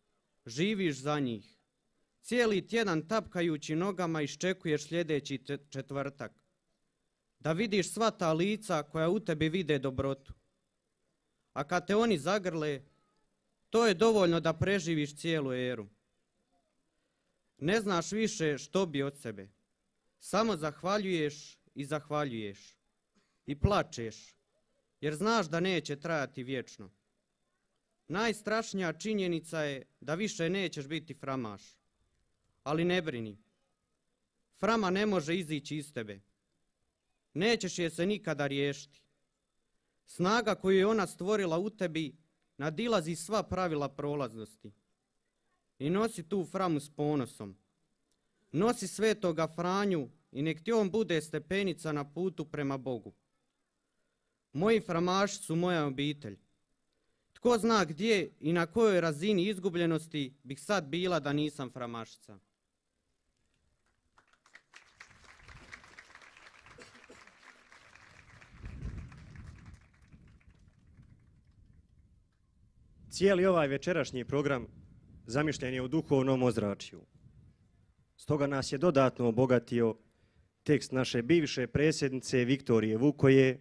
Živiš za njih. Cijeli tjedan tapkajući nogama iščekuješ sljedeći četvrtak. Da vidiš sva ta lica koja u tebi vide dobrotu. A kad te oni zagrle, to je dovoljno da preživiš cijelu eru. Ne znaš više što bi od sebe. Samo zahvaljuješ i zahvaljuješ. I plačeš, jer znaš da neće trajati vječno. Najstrašnija činjenica je da više nećeš biti framaš. Ali ne brini. Frama ne može izići iz tebe. Nećeš je se nikada riješiti. Snaga koju je ona stvorila u tebi nadilazi sva pravila prolaznosti. I nosi tu framu s ponosom. Nosi svetoga Franju i nek ti on bude stepenica na putu prema Bogu. Moji framaši su moja obitelj. Tko zna gdje i na kojoj razini izgubljenosti bih sad bila da nisam framašica. Cijeli ovaj večerašnji program zamišljen je u duhovnom ozračju. Stoga nas je dodatno obogatio tekst naše bivše predsjednice Viktorije Vukoje,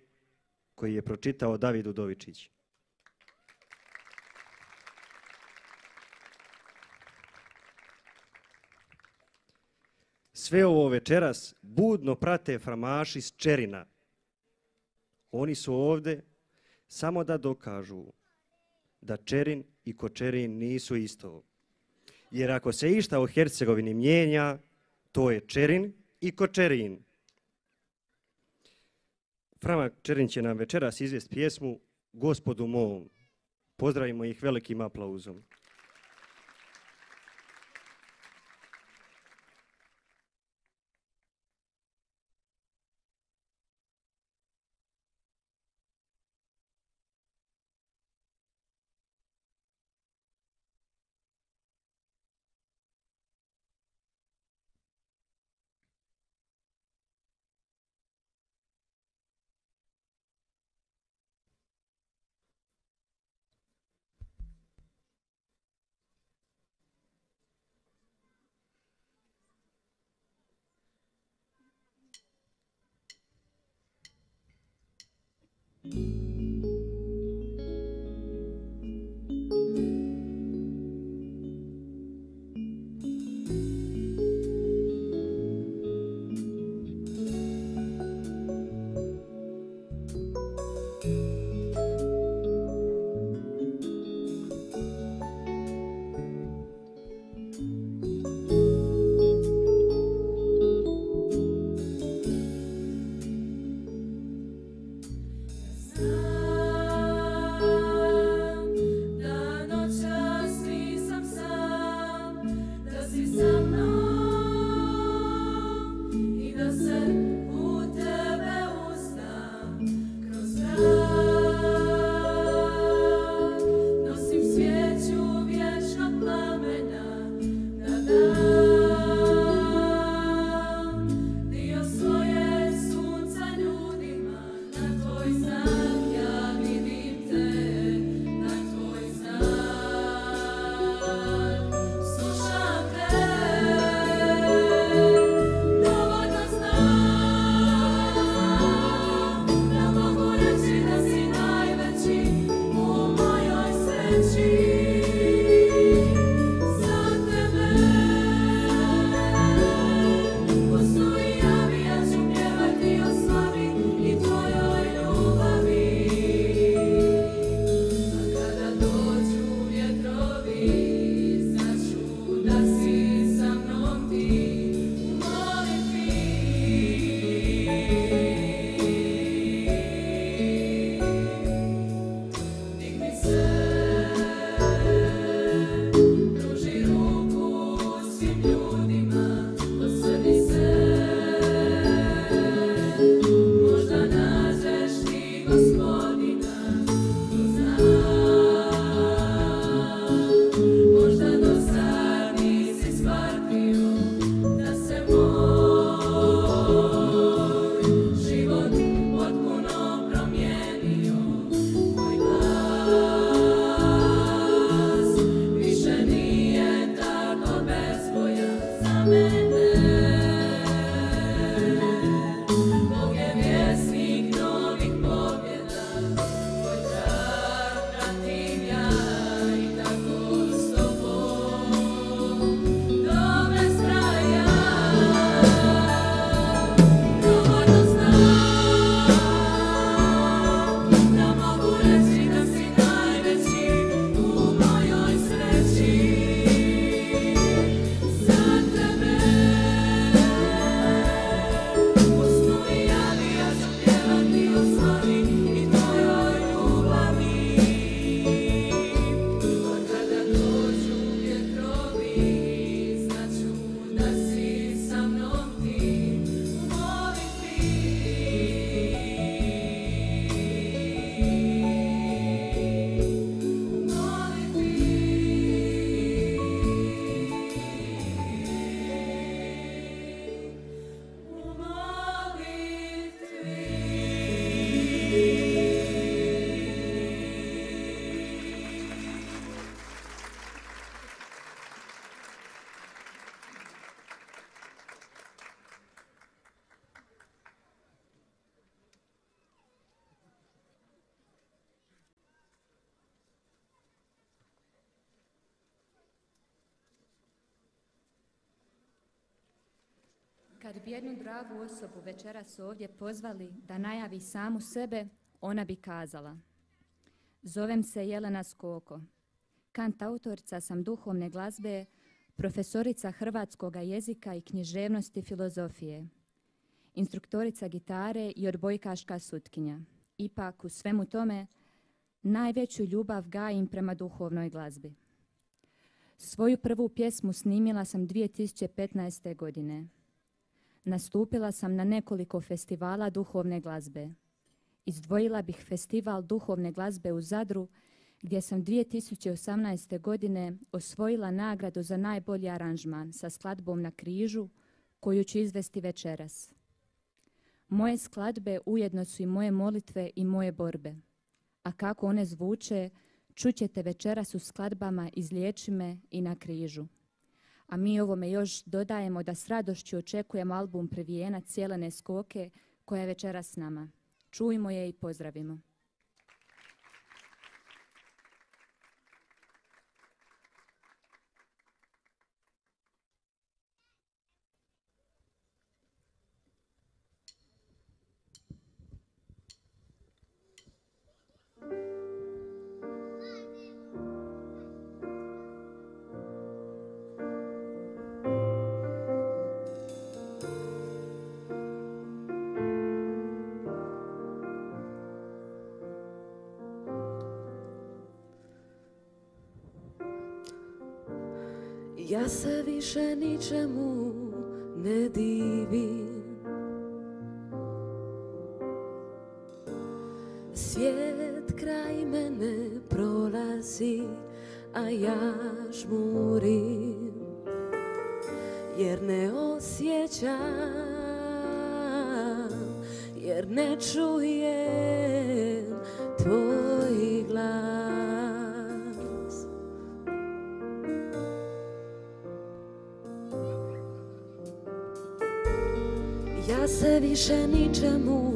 koji je pročitao David Udovičić. Sve ovo večeras budno prate framaši s Čerina. Oni su ovdje samo da dokažu da Čerin i Kočerin nisu isto. Jer ako se išta u Hercegovini mijenja, to je Čerin i Kočerin. Frama Čerin će nam večeras izvest pjesmu Gospodu mom. Pozdravimo ih velikim aplauzom. Jednu dragu osobu večeras ovdje pozvali da najavi samu sebe, ona bi kazala Zovem se Jelena Skoko. Kant autorica sam duhovne glazbe, profesorica hrvatskog jezika i književnosti filozofije, instruktorica gitare i odbojkaška sutkinja. Ipak u svemu tome najveću ljubav gajim prema duhovnoj glazbi. Svoju prvu pjesmu snimila sam 2015. godine. Nastupila sam na nekoliko festivala duhovne glazbe. Izdvojila bih festival duhovne glazbe u Zadru gdje sam 2018. godine osvojila nagradu za najbolji aranžman sa skladbom na križu koju ću izvesti večeras. Moje skladbe ujedno su i moje molitve i moje borbe. A kako one zvuče, čućete večeras u skladbama Izliječi me i na križu. A mi ovome još dodajemo da s radošću očekujemo album Previjena Cijelene skoke koja je večeras s nama. Čujmo je i pozdravimo. Više ničemu ne divim više ničemu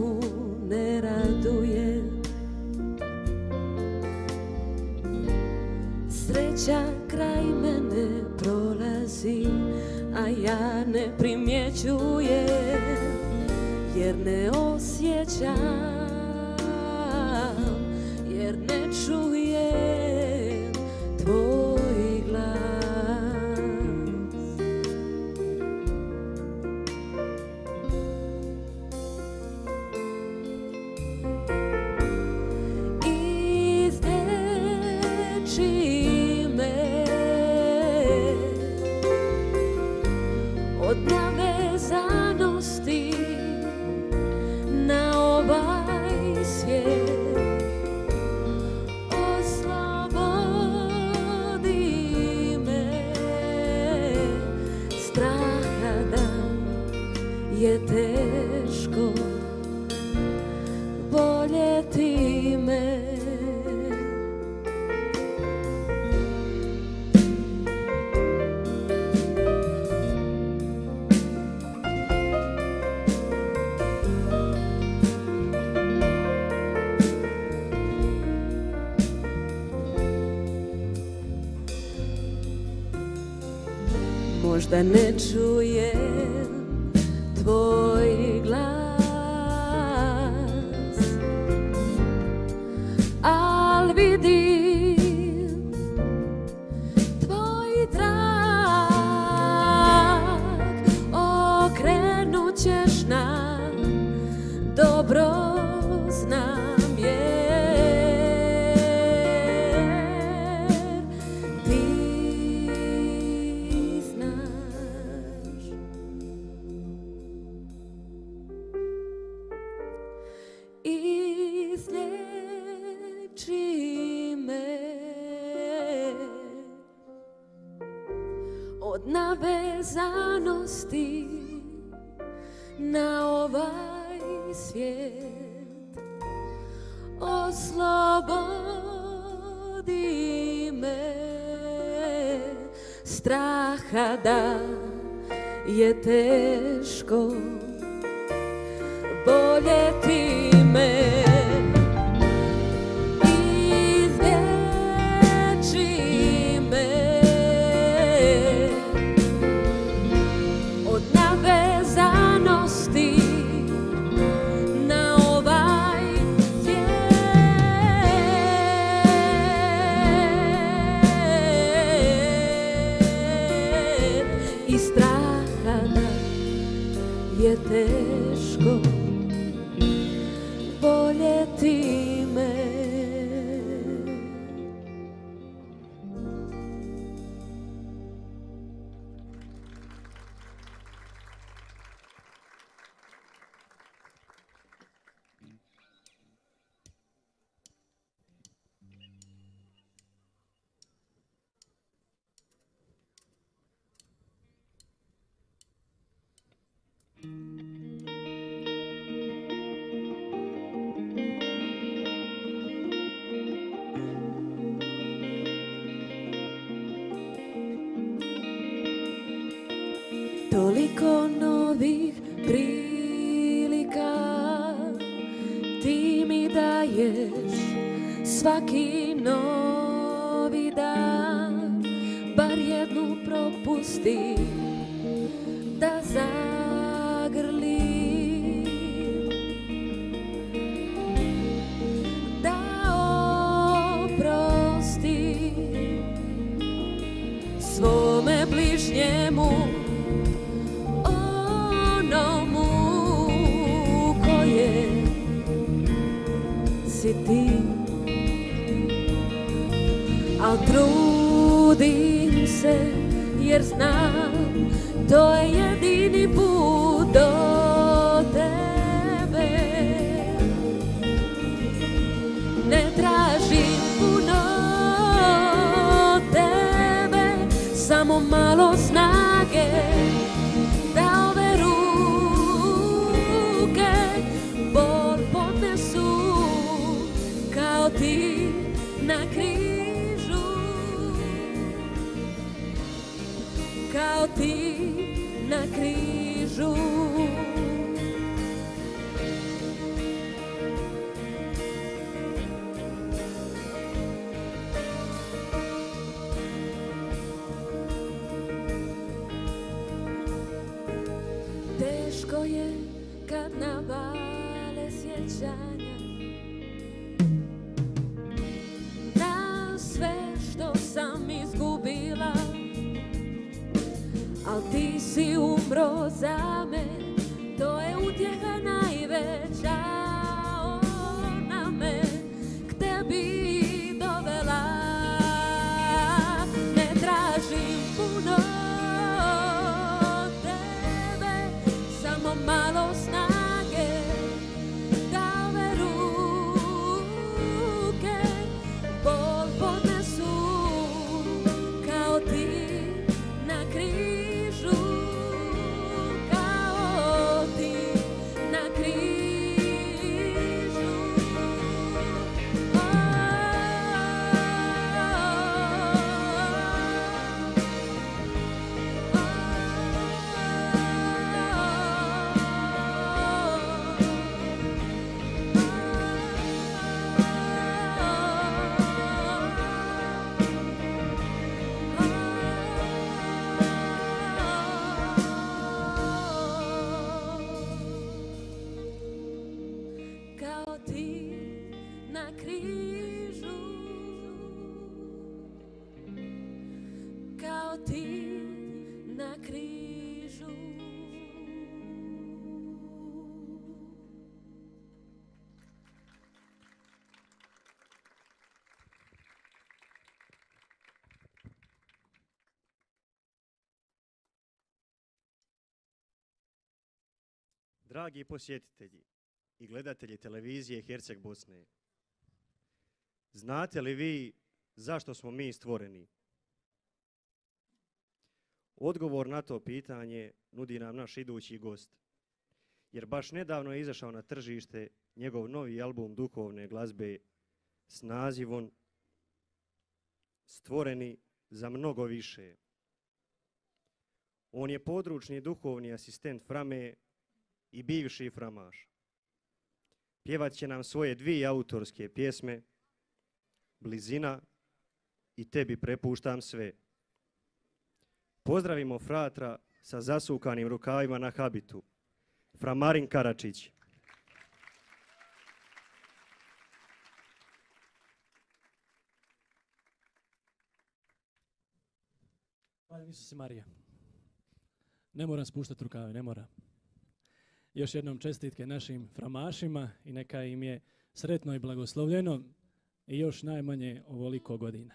Možda ne čujem jednu propusti da zagrlim Da oprosti svome bližnjemu onomu koje si ti. Al trudim se jer znam to je jedini put Dragi posjetitelji i gledatelji televizije Herceg Bosne, znate li vi zašto smo mi stvoreni? Odgovor na to pitanje nudi nam naš idući gost, jer baš nedavno je izašao na tržište njegov novi album duhovne glazbe s nazivom Stvoreni za mnogo više. On je područni duhovni asistent Frame i bivši framaš. Pjevat će nam svoje dvije autorske pjesme Blizina i Tebi prepuštam sve. Pozdravimo fratra sa zasukanim rukavima na habitu. Framarin Karačić. Hvala Isuse Marija. Ne moram spuštati rukave, ne mora. Još jednom čestitke našim framašima i neka im je sretno i blagoslovljeno i još najmanje ovoliko godina.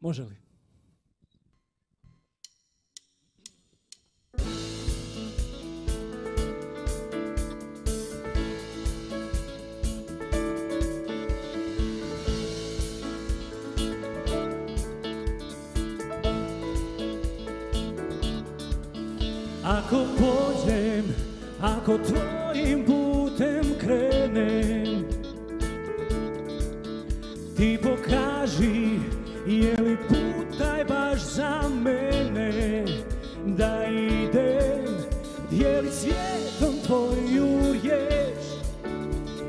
Može li? Ako pođem, ako tvojim putem krenem Ti pokaži je li put taj baš za mene Da idem je li svijetom tvoju riječ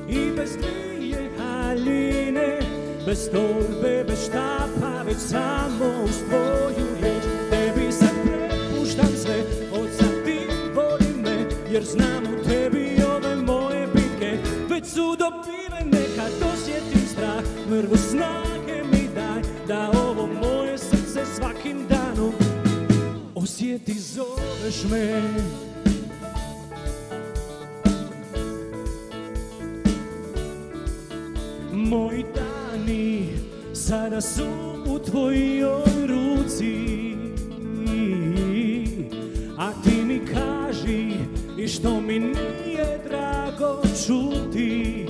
I bez dvije haljine Bez torbe, bez štapa, već samo uz tvoju Jer znam u tebi ove moje bitke Već su dobivene kad osjetim strah. Mrvu snage mi daj, da ovo moje srce svakim danom Osjeti zoveš me. Moji dani sada su u tvojoj ruci što mi nije drago čuti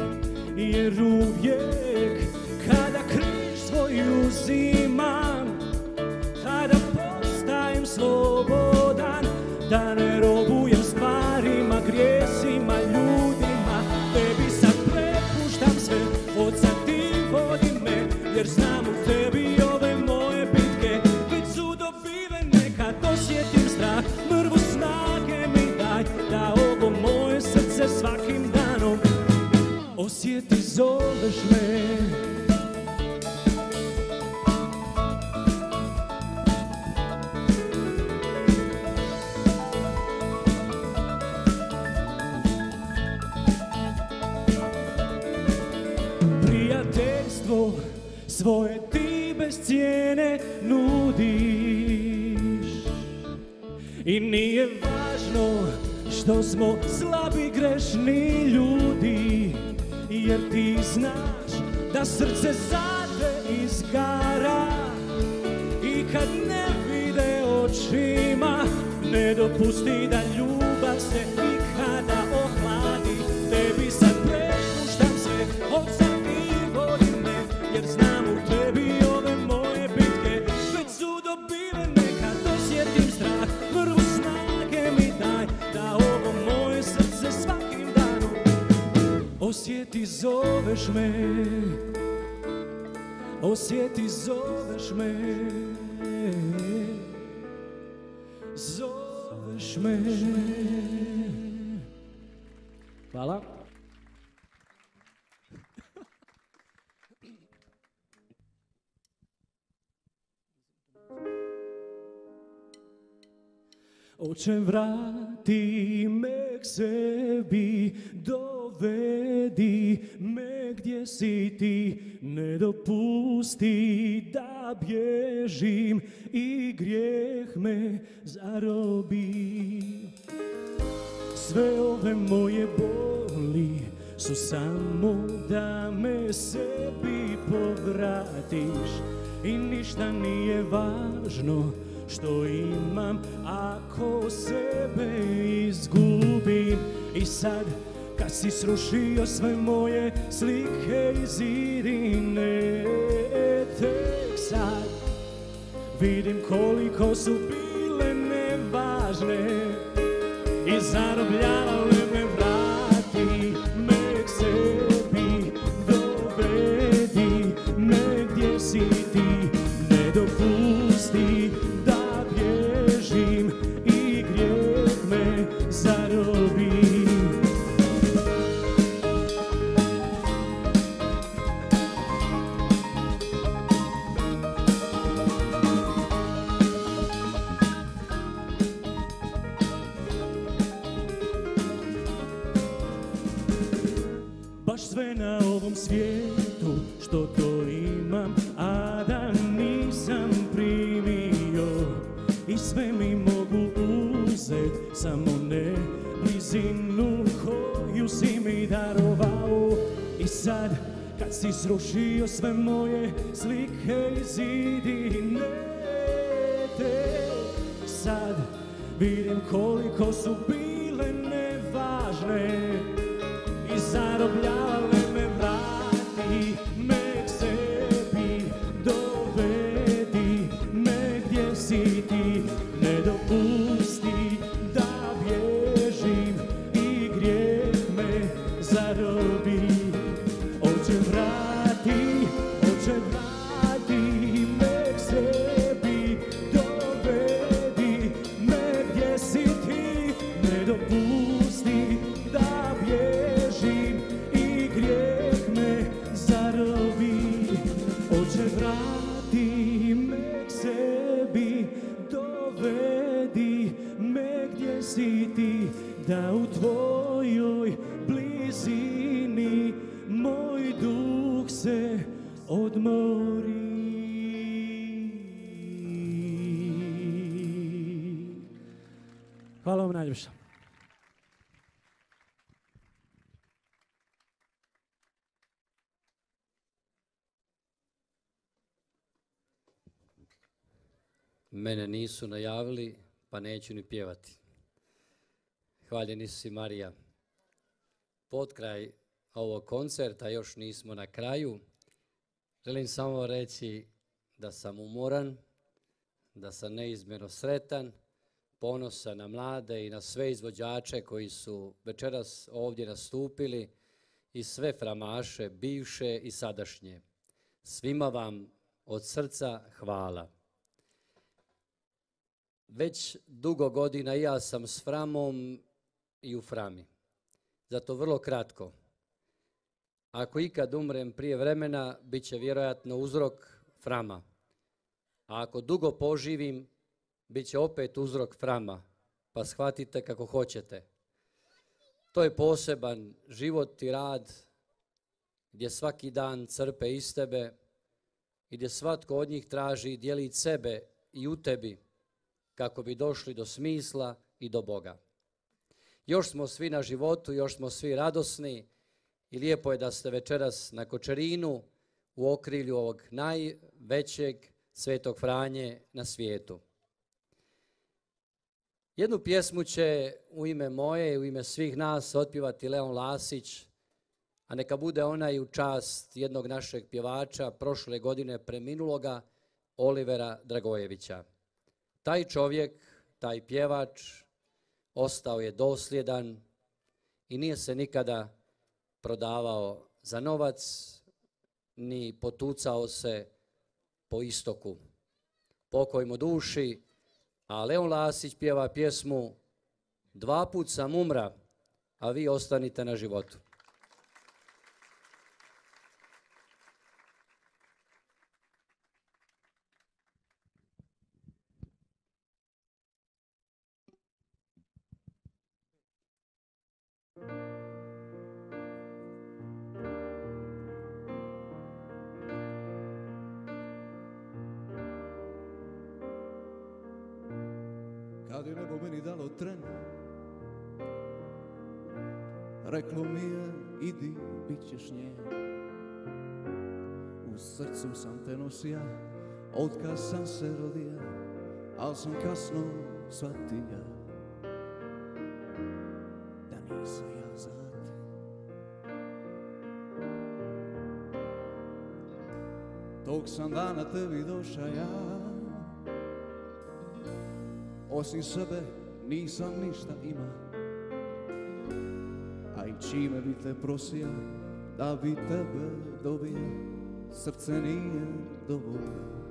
Jer uvijek kada križ svoj uzimam Tada postajem slobodan Da ne zoveš me. Svoje ti bez cijene nudiš. I nije važno što smo slabi grešni znaš da srce za Oče vrati me k sebi, dovedi me gdje si ti, ne dopusti da bježim i grijeh me zarobi. Sve ove moje boli su samo da me sebi povratiš i ništa nije važno što imam ako sebe izgubim. I sad kad si srušio sve moje slike i zidine tek sad vidim koliko su bile nevažne i zarobljavale svijetu što to imam, a da nisam primio. I sve mi mogu uzet, samo ne blizinu koju si mi darovao. I sad kad si srušio sve moje slike i zidine Mene nisu najavili, pa neću ni pjevati. Hvaljeni si Marija. Pod kraj ovog koncerta, još nismo na kraju, želim samo reći da sam umoran, da sam neizmjerno sretan, ponosan na mlade i na sve izvođače koji su večeras ovdje nastupili i sve framaše, bivše i sadašnje. Svima vam od srca hvala. Već dugo godina ja sam s Framom i u Frami. Zato vrlo kratko. Ako ikad umrem prije vremena, bit će vjerojatno uzrok Frama. A ako dugo poživim, bit će opet uzrok Frama. Pa shvatite kako hoćete. To je poseban život i rad gdje svaki dan crpe iz tebe i gdje svatko od njih traži dijeliti sebe i u tebi kako bi došli do smisla i do Boga. Još smo svi na životu, još smo svi radosni i lijepo je da ste večeras na Kočerinu u okrilju ovog najvećeg svetog Franje na svijetu. Jednu pjesmu će u ime moje i u ime svih nas otpivati Leon Lasić, a neka bude ona i u čast jednog našeg pjevača prošle godine preminuloga Olivera Dragojevića. Taj čovjek, taj pjevač, ostao je dosljedan i nije se nikada prodavao za novac, ni potucao se po istoku. Pokoj mu duši, a Leon Lasić pjeva pjesmu Dva put sam umra, a vi ostanite na životu. Ćeš nje. U srcu sam te nosija Od kad sam se rodija Al sam kasno shvatija Da nisam ja za te Tog sam dana tebi doša ja Osim sebe nisam ništa ima čime bi te prosio da bi tebe dobio Srce nije dovoljno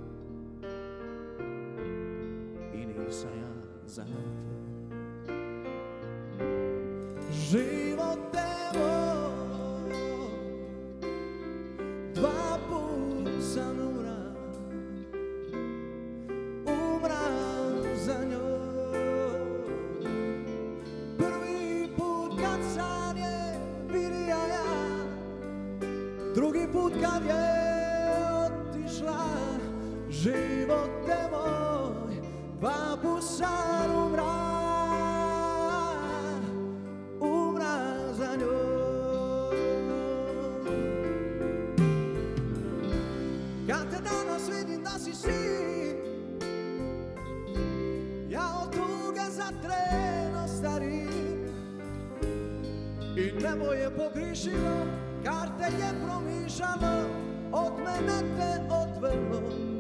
I nebo je pogrišilo Karte je promišljalo Od mene te odvelo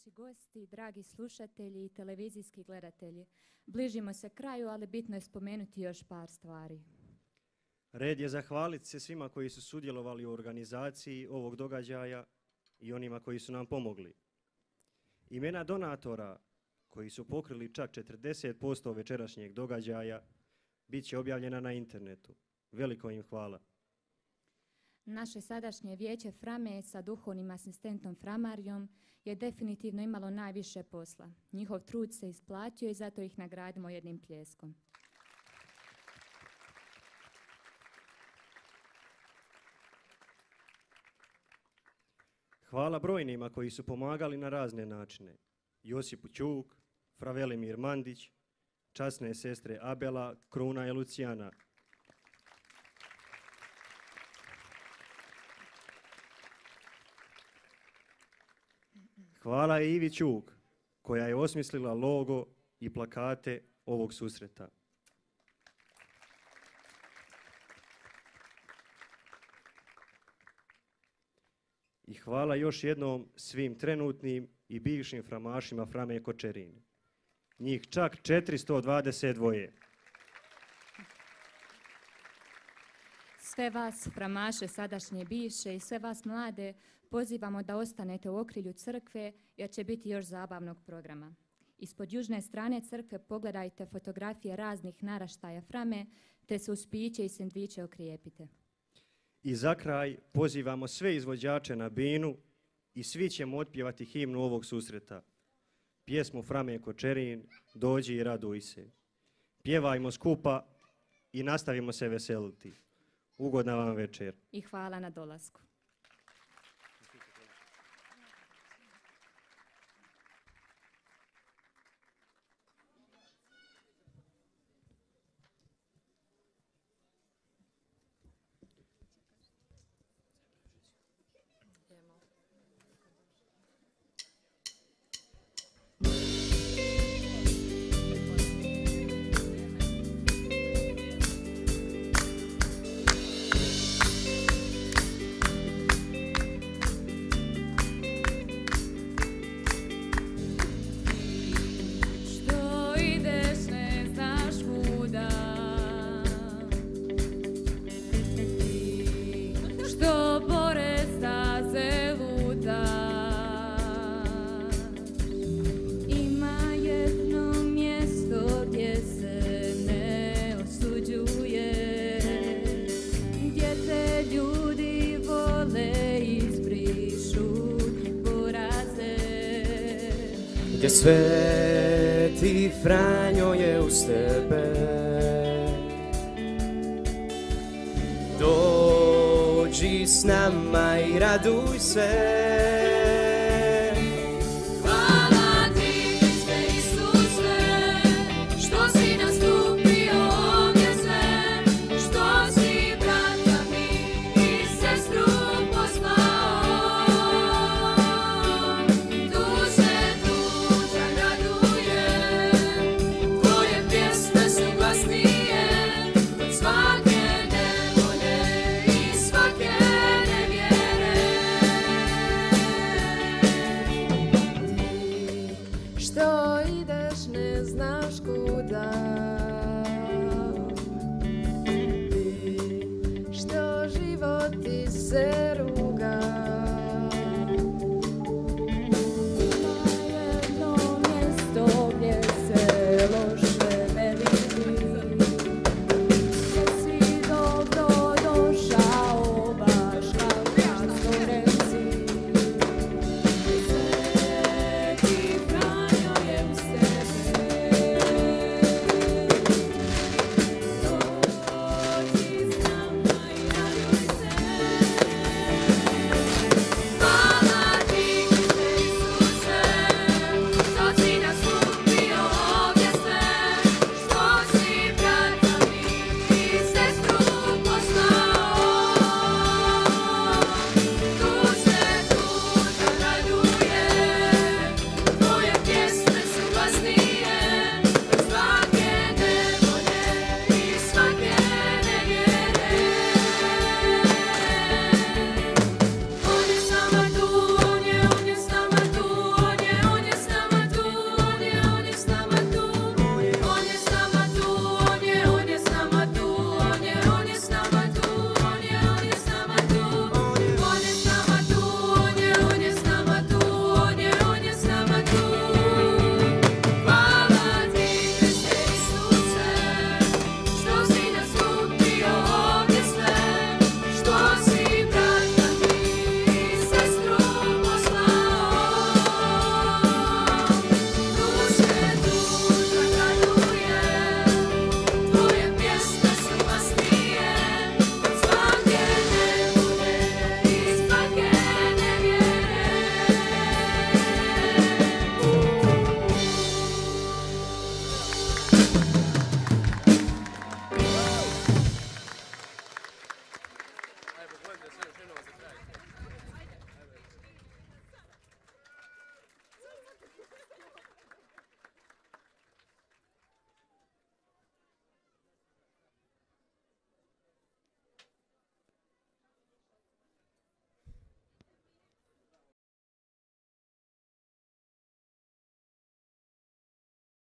naši gosti, dragi slušatelji i televizijski gledatelji, bližimo se kraju, ali bitno je spomenuti još par stvari. Red je zahvaliti se svima koji su sudjelovali u organizaciji ovog događaja i onima koji su nam pomogli. Imena donatora koji su pokrili čak 40% večerašnjeg događaja bit će objavljena na internetu. Veliko im hvala. Naše sadašnje vijeće Frame sa duhovnim asistentom Framarijom je definitivno imalo najviše posla. Njihov trud se isplatio i zato ih nagradimo jednim pljeskom. Hvala brojnima koji su pomagali na razne načine. Josipu Ćuk, Fra Velimir Mandić, časne sestre Abela, Kruna i Lucijana. Hvala Ivi Ćuk koja je osmislila logo i plakate ovog susreta. I hvala još jednom svim trenutnim i bivšim framašima Frame Kočerin. Njih čak 422. Sve vas, framaše sadašnje bivše i sve vas mlade, pozivamo da ostanete u okrilju crkve jer će biti još zabavnog programa. Ispod južne strane crkve pogledajte fotografije raznih naraštaja frame, te se uz piće i sendviče okrijepite. I za kraj pozivamo sve izvođače na binu i svi ćemo otpjevati himnu ovog susreta. Pjesmu Frame Kočerin, dođi i raduj se. Pjevajmo skupa i nastavimo se veseliti. Ugodna vam večer. I hvala na dolasku.